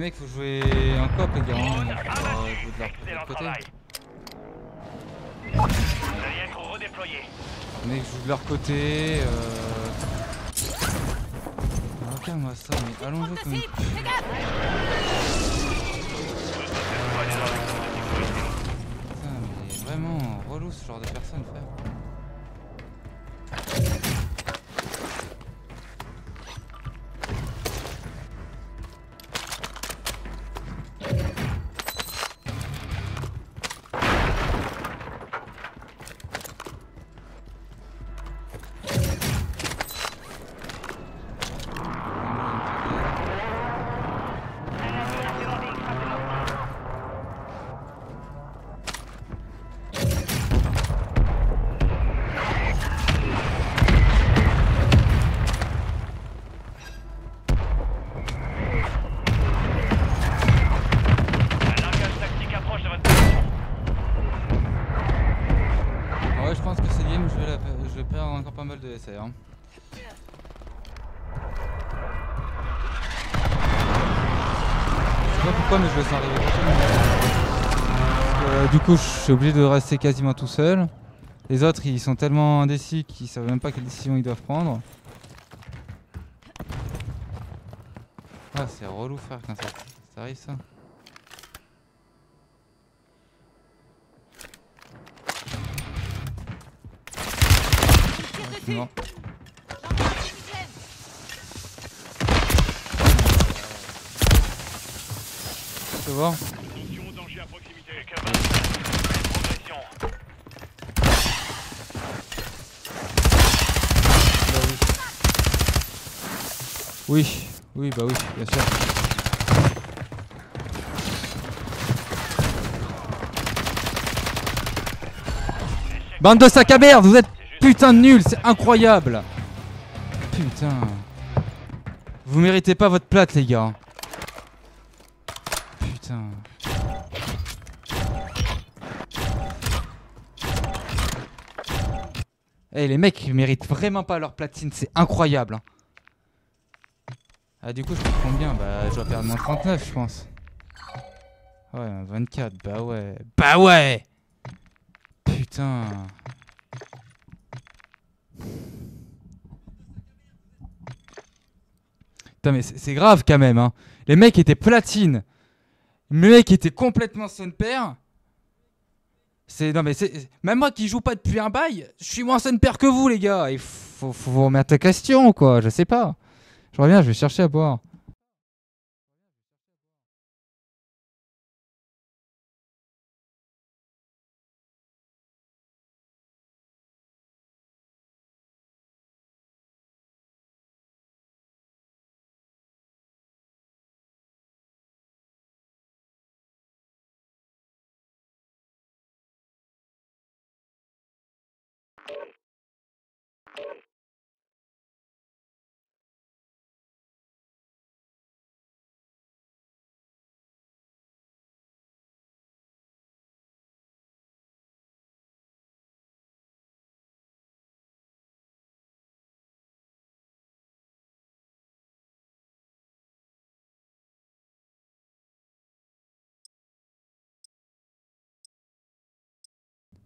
mecs, faut jouer en coop, les gars. Hein, de leur côté. Les mecs jouent de leur côté. Euh... Ah, Calme-moi ça, mais allons-y comme. Putain, mais vraiment relou ce genre de personne, frère. Hein. Je sais pas pourquoi, mais je du coup, je suis obligé de rester quasiment tout seul. Les autres, ils sont tellement indécis qu'ils savent même pas quelle décision ils doivent prendre. Ah, c'est relou, frère, quand ça, ça arrive, ça. C'est. Bah oui, oui, bah oui, bien sûr. Bande de sacs à merde, vous êtes putain de nuls, c'est incroyable. Putain. Vous méritez pas votre plate, les gars. Putain. Eh les mecs ils méritent vraiment pas leur platine, c'est incroyable. hein. Ah du coup je prends combien? Bah je dois perdre mon 39 je pense. Ouais un 24, bah ouais. Bah ouais Putain. Putain mais c'est grave quand même hein. Les mecs étaient platine. Les mecs étaient complètement son père. C'est non mais c'est même moi qui joue pas depuis un bail, je suis moins son père que vous les gars. Il faut, vous remettre en question quoi, je sais pas. Je reviens, je vais chercher à boire.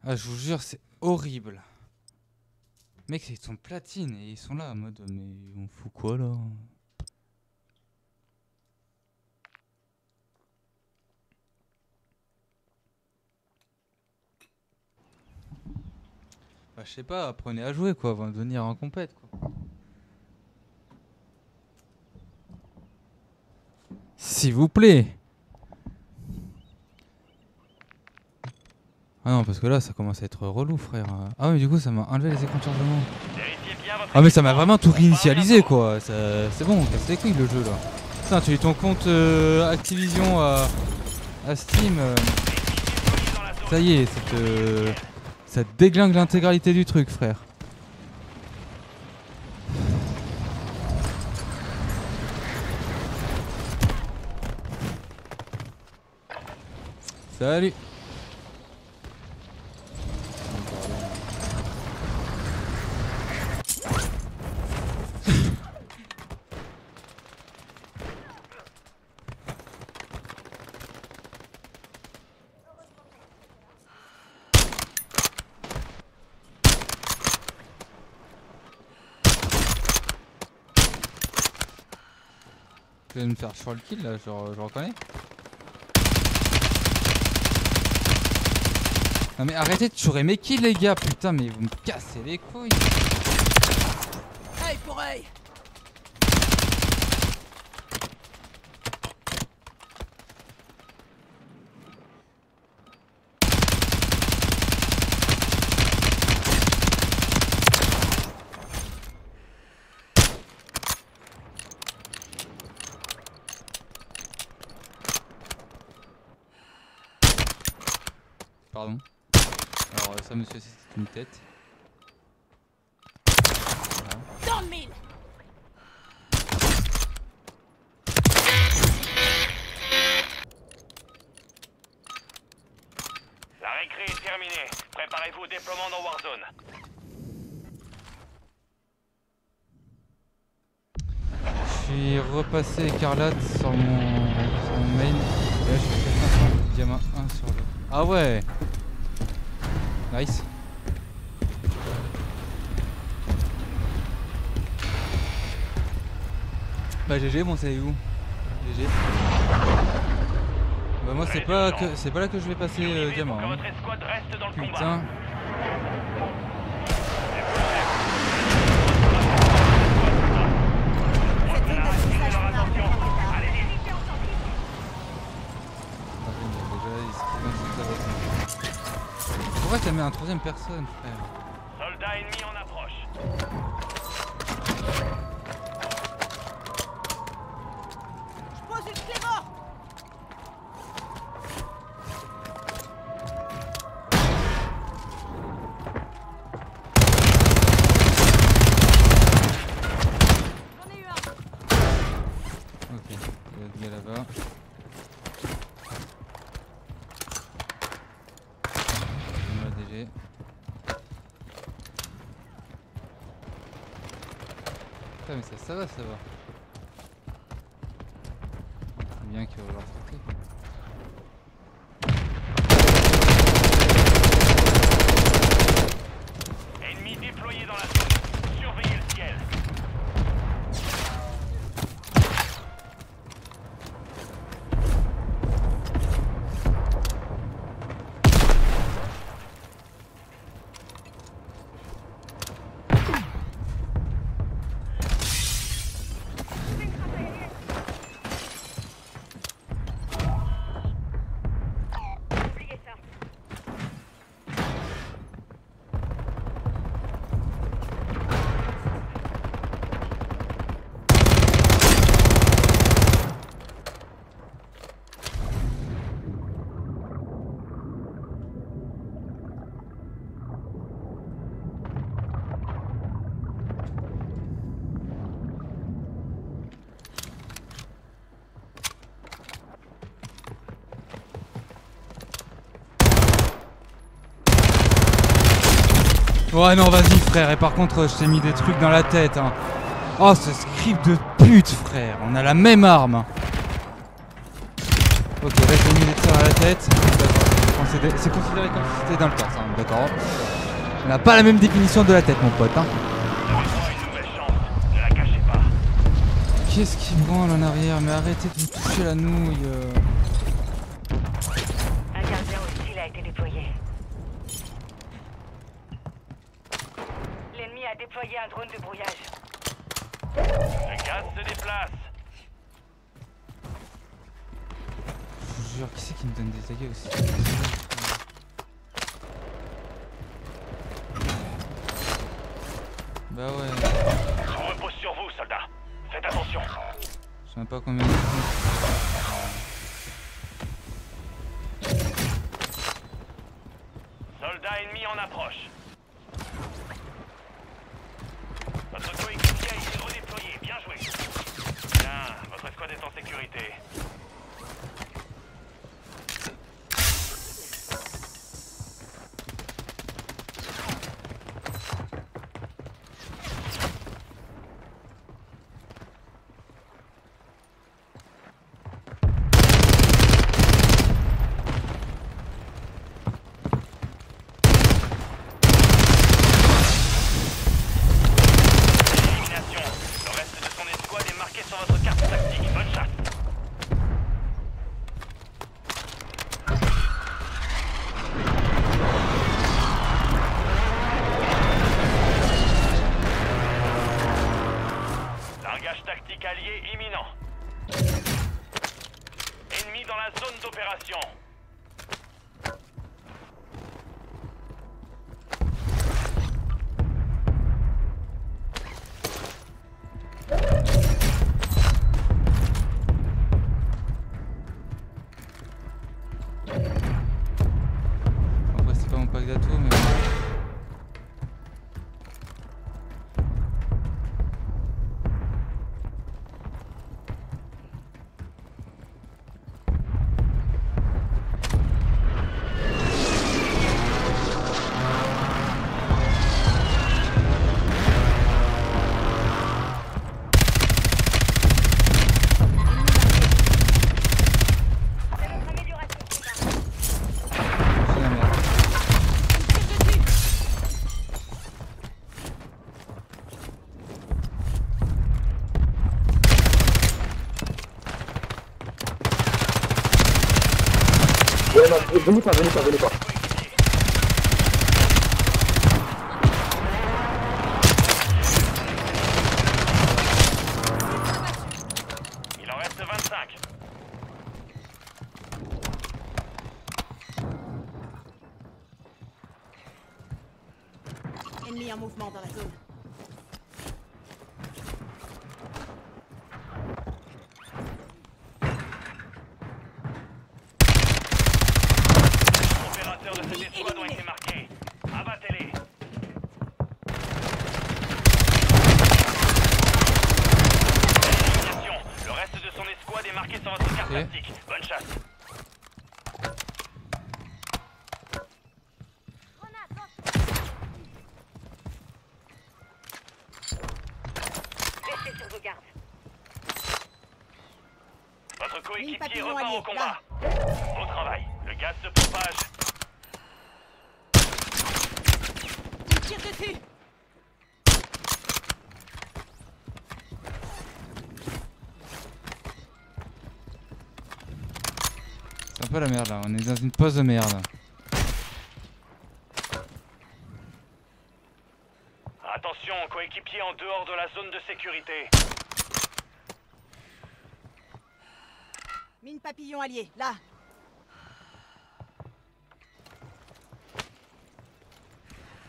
Ah, je vous jure, c'est horrible. Mec, ils sont platine et ils sont là en mode mais on fout quoi là? Bah, je sais pas, apprenez à jouer quoi avant de venir en compète quoi. S'il vous plaît. Ah non, parce que là, ça commence à être relou, frère. Ah oui, du coup, ça m'a enlevé les écrans de chargement. Ah mais ça m'a vraiment tout réinitialisé quoi, Ça- c'est bon, casse les couilles le jeu là. Putain, tu as eu ton compte euh, Activision à, à Steam, euh, ça y est, ça te, ça te déglingue l'intégralité du truc frère. Salut me faire sur le kill là, je, je reconnais. Non mais arrêtez de chourer mes kills les gars, putain mais vous me cassez les couilles. Hey pour hey Pardon. Alors euh, ça monsieur c'est une tête. Dans le mille La récré est terminée. Préparez-vous au déploiement dans Warzone. Je suis repassé écarlate sur mon, sur mon main. Et là je suis fait 500 diamant 1 sur le. Ah ouais Nice. Bah GG bon c'est où? GG. Bah moi c'est pas que c'est pas là que je vais passer euh, diamant. hein. Putain. Pourquoi t'as mis un troisième personne, frère? En 饿死了。Ouais non vas-y frère et par contre je t'ai mis des trucs dans la tête hein. Oh ce script de pute frère On a la même arme Ok là j'ai mis des tirs dans la tête. C'est considéré comme si c'était dans le torse hein, d'accord On n'a pas la même définition de la tête mon pote hein. À. Qu'est-ce qui branle en arrière? Mais arrêtez de me toucher la nouille euh. Un gardien hostile a été déployé. L'ennemi a de brouillage. venez pas, venez pas, venez pas. Il en reste 25. Ennemi en mouvement dans la zone. L'artillerie repart au combat. Là. Au travail. Le gaz se propage. Je tire dessus. C'est un peu la merde là, on est dans une pause de merde. voyez, là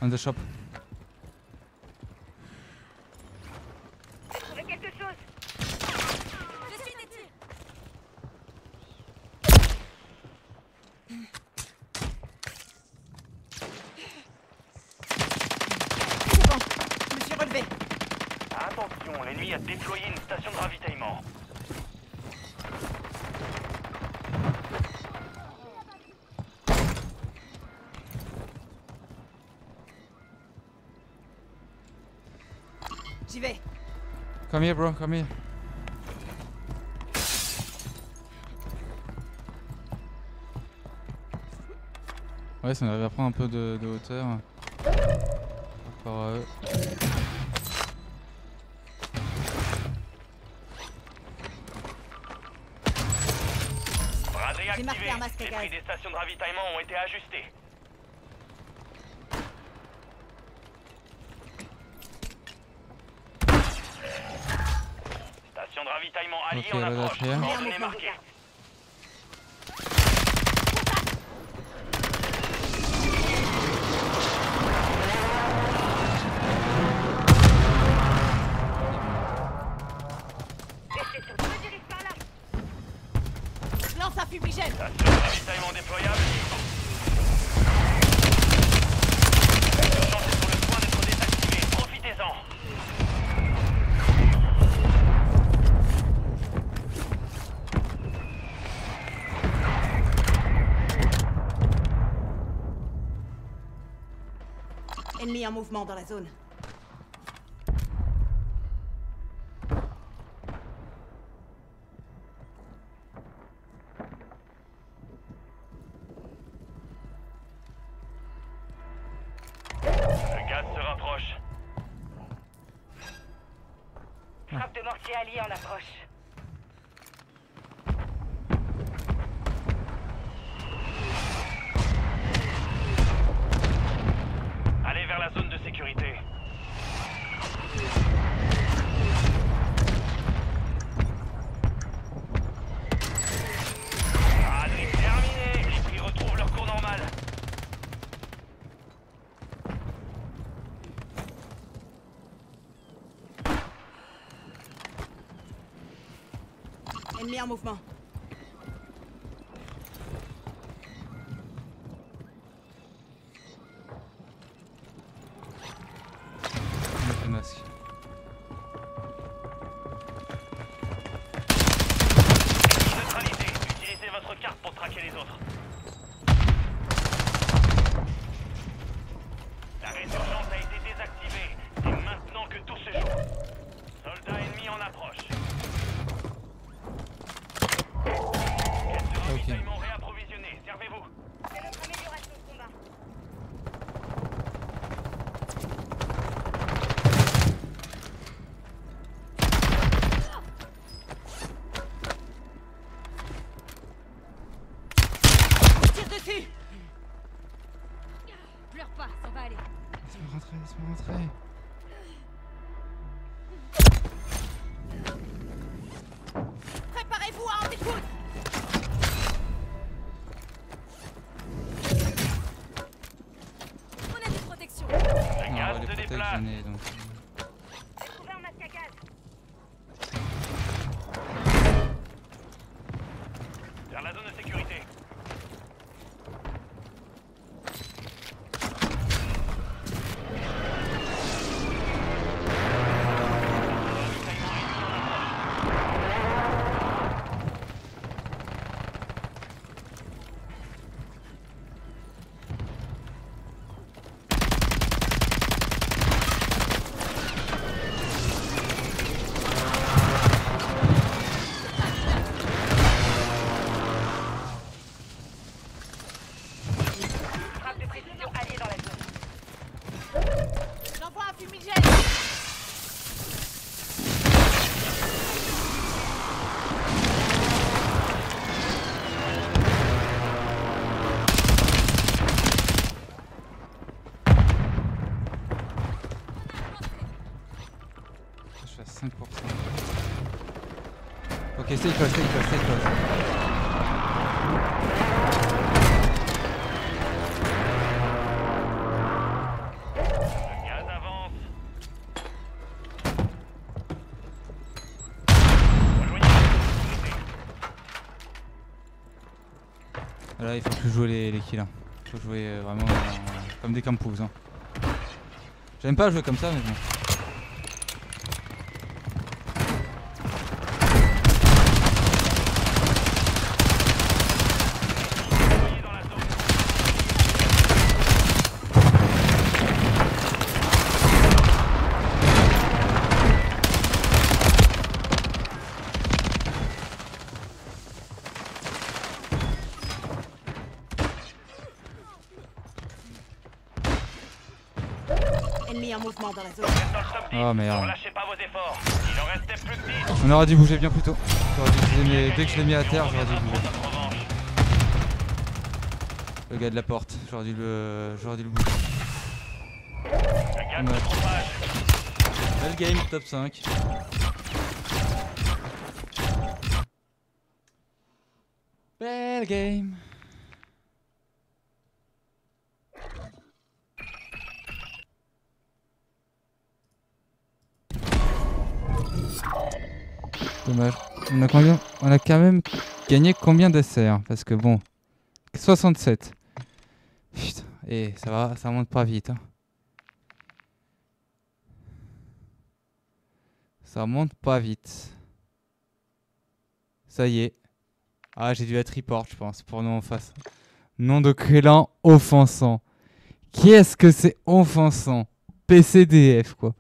Unser Shop. Come here, bro. Come here. Ouais, ça m'arrive à prendre un peu de, de hauteur. Par à eux. Braderie activée. Les prix des stations de ravitaillement ont été ajustés. 给了个车 dans la zone. Mouvement. Gêné, donc. J'ai C'est close, c'est close, c'est close. Là, il faut plus jouer les, les kills. hein. Il faut jouer euh, vraiment euh, comme des campouzes. Hein. J'aime pas jouer comme ça, mais bon. On aurait dû bouger bien plus tôt. Dû dès que je l'ai mis à terre, j'aurais dû bouger. Le gars de la porte, j'aurais dû le, j'aurais dû le bouger. Belle game, top 5. Belle game. Dommage. On a, on a quand même gagné combien d'essais Parce que bon, 67. Putain, et ça va, ça monte pas vite. hein. Ça monte pas vite. Ça y est. Ah, j'ai dû être report, je pense, pour nom en face. Nom de crélan offensant. Qui est-ce que c'est offensant? PCDF, quoi.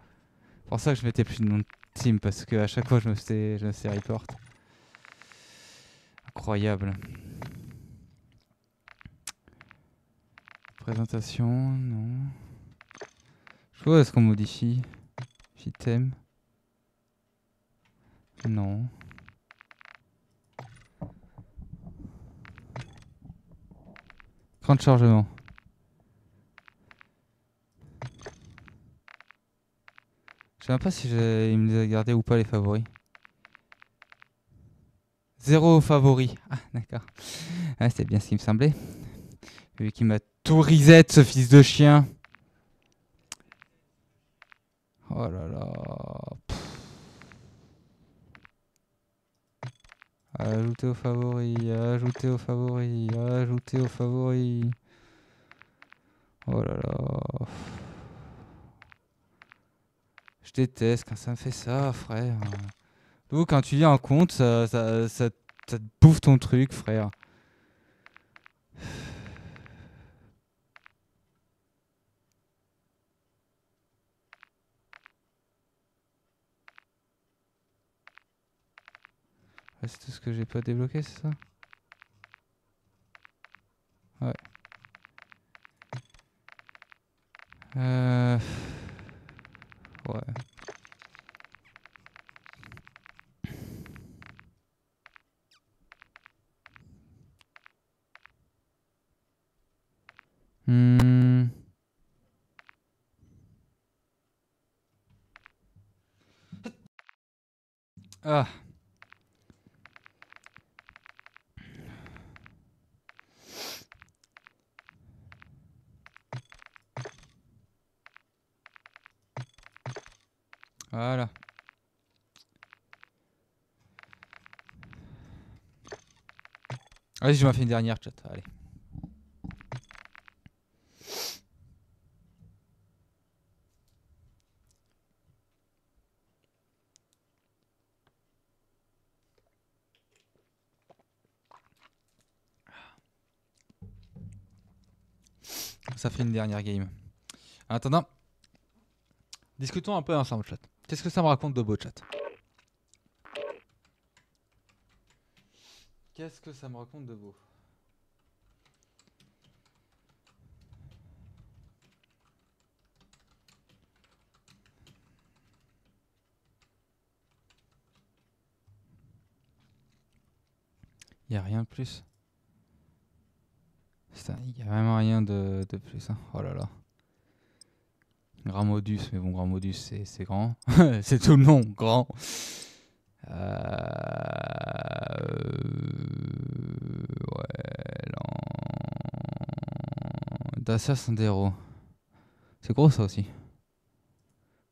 C'est pour ça que je mettais plus de nom de team, parce que à chaque fois, je me faisais, je me. Incroyable. Présentation, non. Je vois, est-ce qu'on modifie Item. Non. Grand chargement. Je sais même pas si il me les a gardés ou pas les favoris. Zéro favori. Ah d'accord. Ah, C'était bien ce qui me semblait. Vu qu'il m'a tout reset ce fils de chien. Oh là là. Ajouter aux favoris, ajouter aux favoris, ajouter aux favoris. Oh là là. Déteste quand ça me fait ça, frère. D'où quand tu viens en compte, ça, ça, te bouffe ton truc, frère. C'est tout ce que j'ai pas débloqué, c'est ça? Ouais. Euh... Ouais. Hmm. Ah. Voilà. Allez, je m'en fais une dernière chat. Allez. Ça fait une dernière game. En attendant, discutons un peu ensemble, chat. Qu'est-ce que ça me raconte de beau chat? Qu'est-ce que ça me raconte de beau Y a rien de plus? Y a vraiment rien de, de plus. hein. Oh là là. Grand modus, mais bon, grand modus, c'est grand. c'est tout le nom, grand. Euh, Ouais, non. Sandero. C'est gros ça aussi.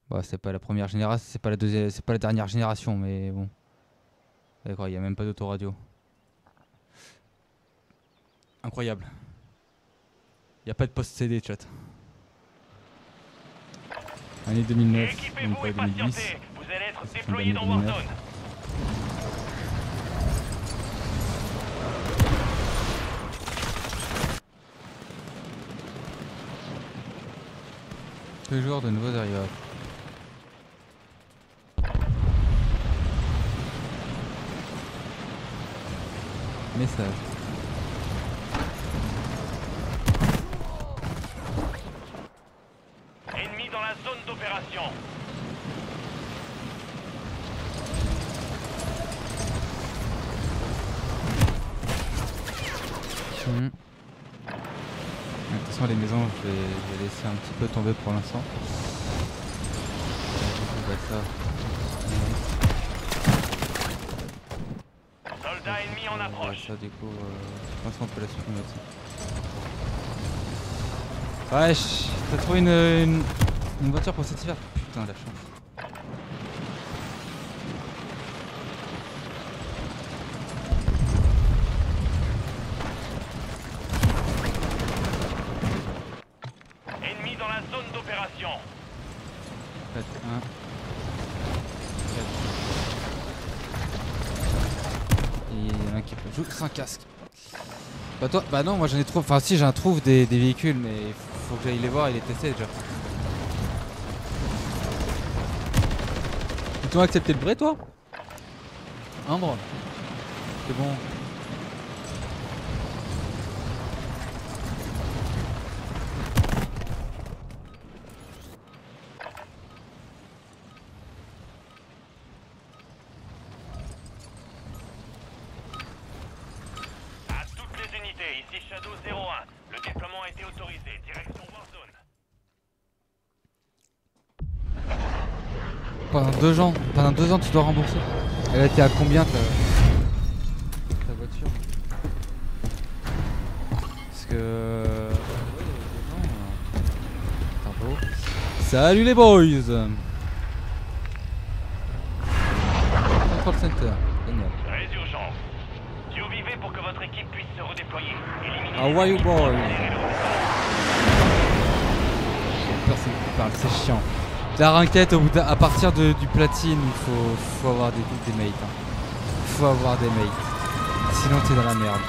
Bah, c'est pas la première génération, c'est pas la deuxième, c'est pas la dernière génération, mais bon. D'accord, il y a même pas d'autoradio. Incroyable. Il y a pas de post CD, chat. Année 2009, même pas et 2010. patientez. Vous allez être bonne dans Warzone. Toujours de nouveaux arrivages. Message. Ennemi dans la zone Mhm. De toute façon, les maisons, je vais, je vais laisser un petit peu tomber pour l'instant. Ça. Soldat ennemi en approche. ça, du coup, euh, je pense qu'on peut la supprimer aussi. Wesh, t'as trouvé une, une, une voiture pour cet hiver? Putain, la chance. Ennemi dans la zone d'opération. 4, 1. 4. Et il y en a un qui joue sans casque. Bah toi, bah non, moi j'en ai trouvé. Enfin si j'en trouve des, des véhicules, mais faut que j'aille les voir et les tester déjà. Tu as accepté le vrai toi? Ambre C'est bon. À toutes les unités, ici Shadow 01. Le déploiement a été autorisé. Direction Warzone. Pendant deux ans, pendant deux ans tu dois rembourser. Elle a été à combien ta, ta voiture Parce que... euh, c'est haut. Salut les boys Control Center, génial. Très urgence. Survivez pour que votre équipe puisse se redéployer. Éliminez How are you boys Personne qui parle, c'est chiant. La raquette, au bout à partir de- du platine, il faut, faut avoir des, des mates. hein. Faut avoir des mates. Sinon t'es dans la merde.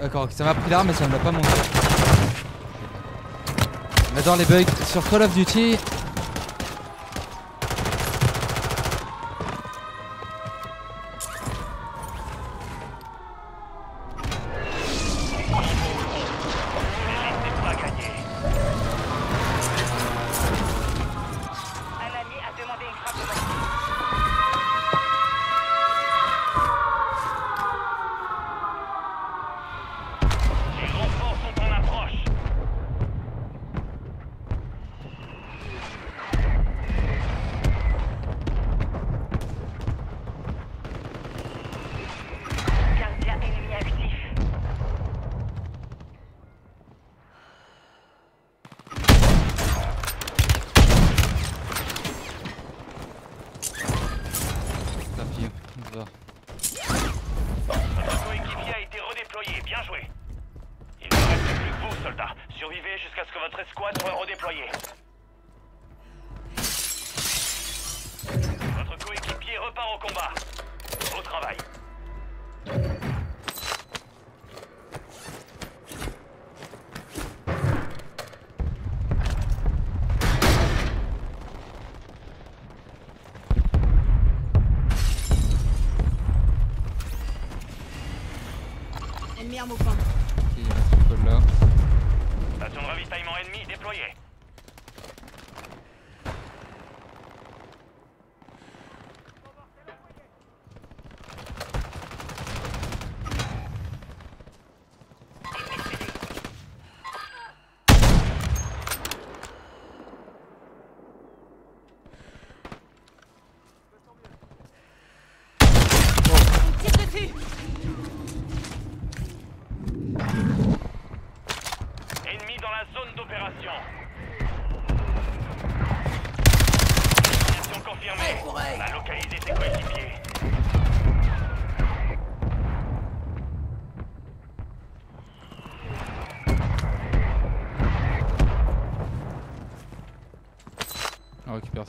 D'accord, ça m'a pris l'arme mais ça ne l'a pas monté. On adore les bugs sur Call of Duty.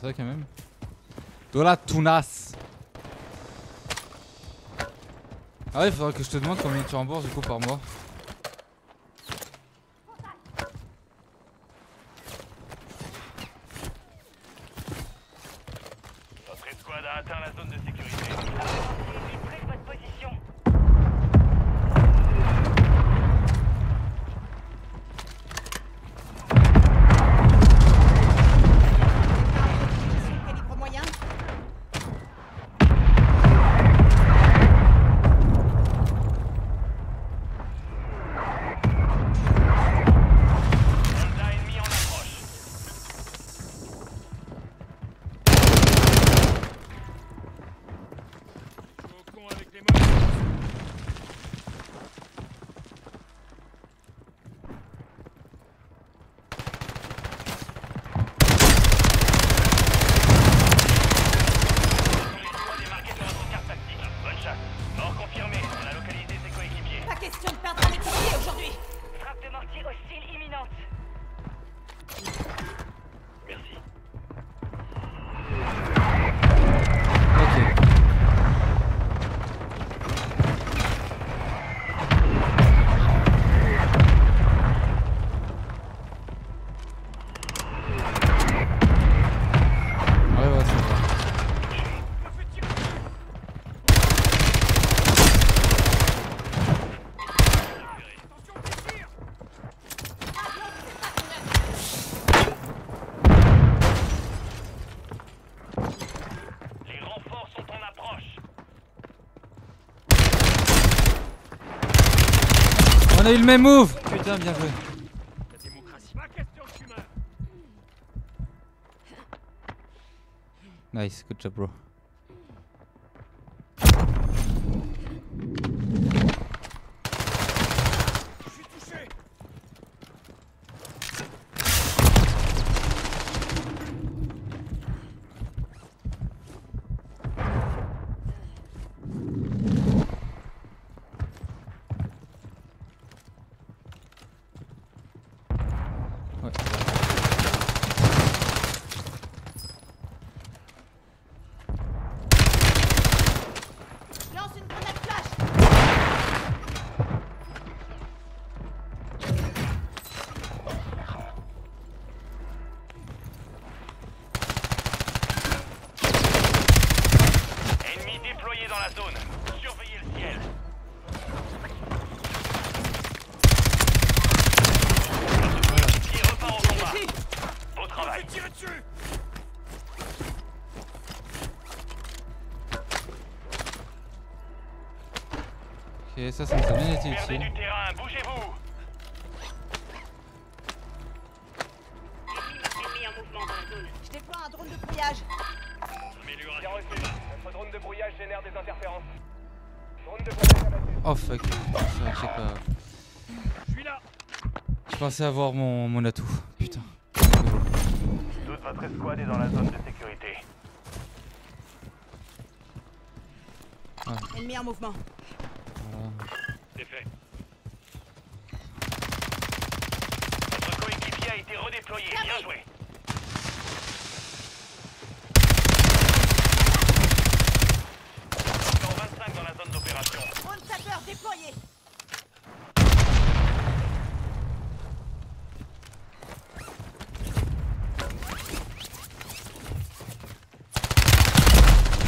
Récupère ça quand même. De la Ah ouais, il faudrait que je te demande combien tu rembourses du coup par mois. Les renforts sont en approche. On a eu le même move Putain, bien joué. Nice, good job, bro. Ça, ça nous a bien été utile. du terrain. Bougez-vous. Je déploie un drone de brouillage. Bien reçu. Notre drone de brouillage génère des interférences. Drone de brouillage abattu. Oh fuck. Je sais pas. Je suis là. Je pensais avoir mon, mon atout. Putain. Toute votre escouade est dans la zone de sécurité. Ennemi en mouvement. Voilà. C'est fait. été redéployé. Bien joué. Encore 25 dans la zone d'opération. Drone sapeur déployé.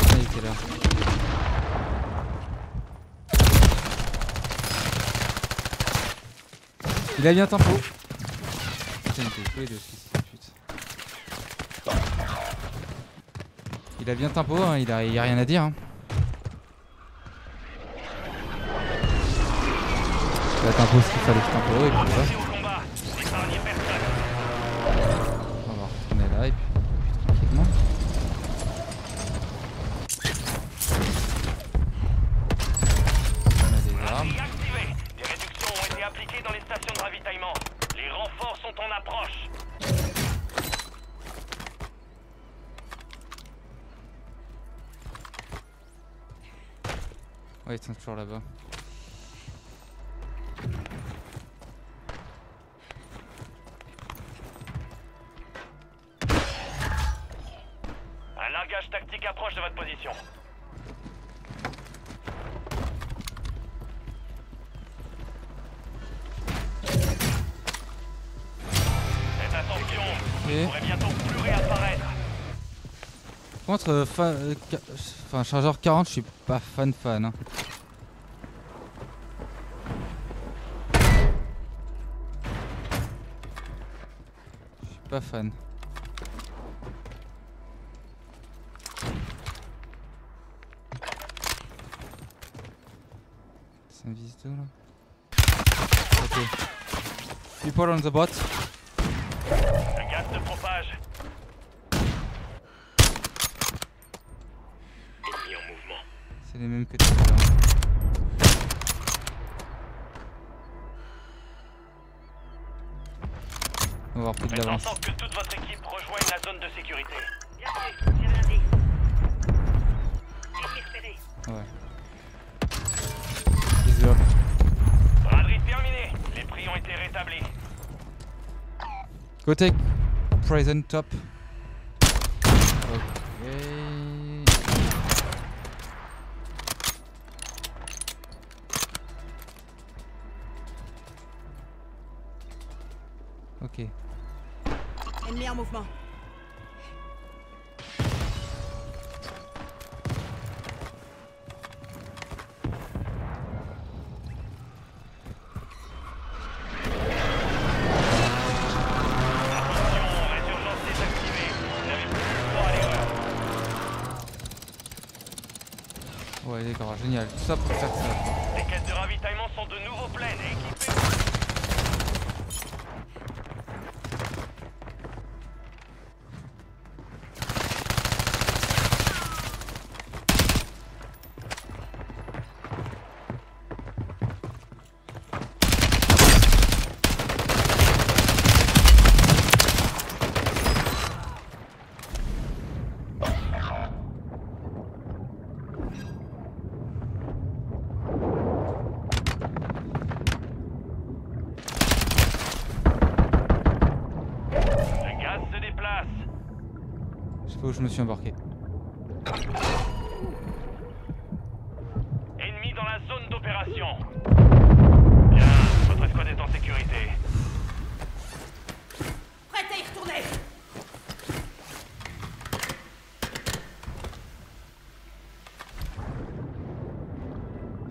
Ah, il était là. Il a bien tempo. Il a bien tempo, hein, il, a, a rien à dire. Hein. Il a tempo ce qu'il fallait tempo et puis voilà. Euh, euh, chargeur 40, je suis pas fan fan. hein. Pas fan. Là Ok. On the bot. Sorte que toute votre équipe rejoigne la zone de sécurité. Bien. Ouais. Désolé. Braderie terminée. Les prix ont été rétablis. Côté present top.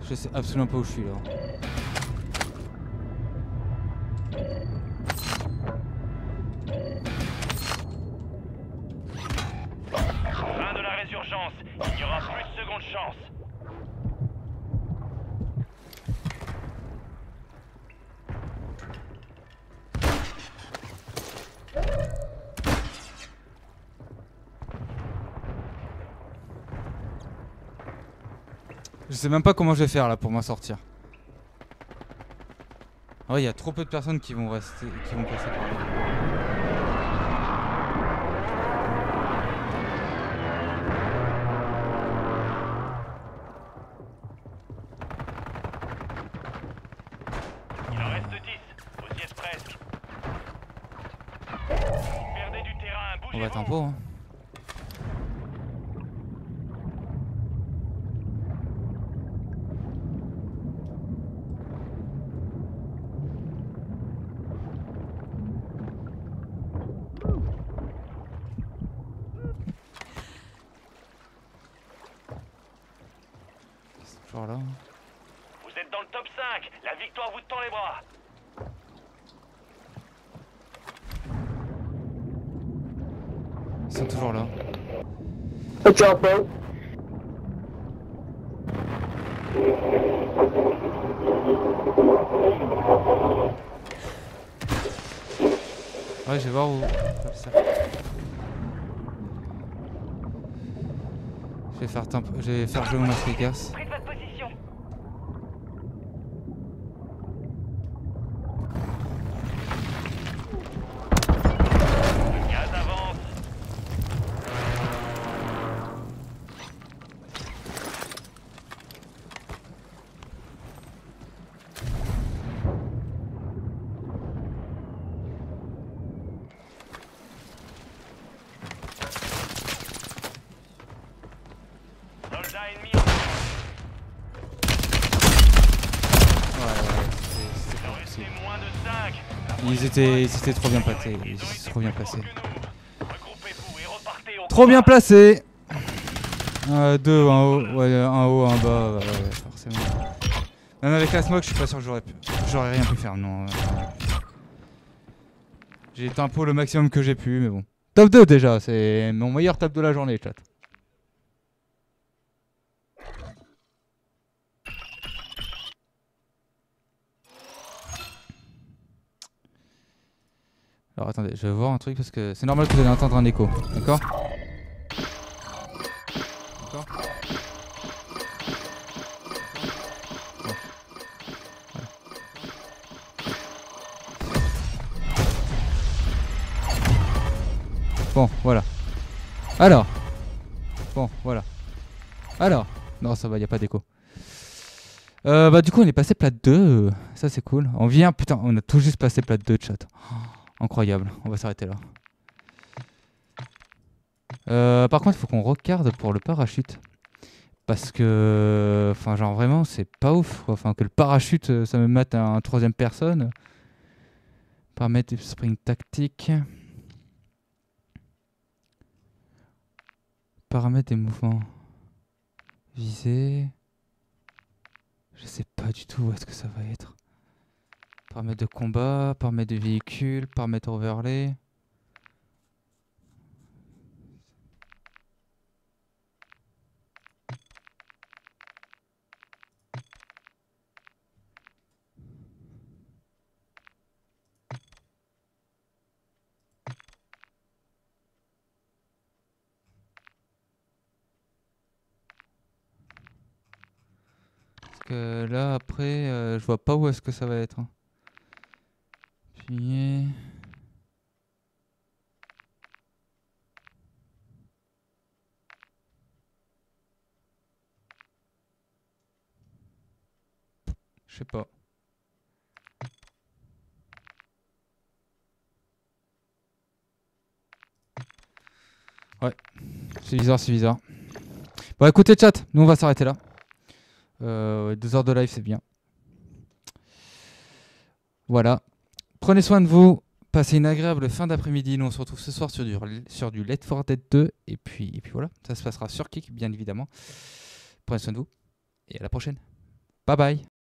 Je sais absolument pas où je suis là. Sais même pas comment je vais faire là pour m'en sortir. Ah Ouais, il y a trop peu de personnes qui vont rester, qui vont passer par là. Il en reste 10. Vous y êtes presque. On va tempo. Hein. C'est toujours là. hein. Vous êtes dans le top 5. La victoire vous tend les bras. Ils sont toujours là. Ok, un peu. Ouais, je vais voir où. Je vais faire, temp- je vais faire jouer mon. Prise Étaient trop bien étaient trop bien au Trop bien placés euh, Deux, un haut, ouais, un haut, un bas, forcément. Même avec la smoke, je suis pas sûr que j'aurais. J'aurais rien pu faire, non. J'ai tempo le maximum que j'ai pu, mais bon. Top 2 déjà, c'est mon meilleur top de la journée, chat. Attendez, je vais voir un truc parce que c'est normal que vous allez entendre un écho, d'accord D'accord Bon, voilà. Alors. Bon, voilà. Alors. Non, ça va, y a pas d'écho. Euh, bah du coup on est passé plate 2, ça c'est cool. On vient, putain, on a tout juste passé plate 2 chat. Oh, incroyable, on va s'arrêter là. Euh, par contre il faut qu'on regarde pour le parachute. Parce que, enfin genre vraiment c'est pas ouf. Enfin que le parachute euh, ça me mette à un troisième personne. Paramètres spring tactique. Paramètres des mouvements. Visée. Je sais pas du tout où est-ce que ça va être. Paramètres de combat, paramètres de véhicule, paramètres overlay. Là, après, euh, je vois pas où est-ce que ça va être. Je sais pas. Ouais, c'est bizarre, c'est bizarre. Bon, écoutez, chat, nous on va s'arrêter là. Euh, deux heures de live, c'est bien. Voilà. Prenez soin de vous. Passez une agréable fin d'après-midi. Nous, on se retrouve ce soir sur du, sur du Let for Dead 2. Et puis, et puis voilà, ça se passera sur Kick, bien évidemment. Prenez soin de vous. Et à la prochaine. Bye bye.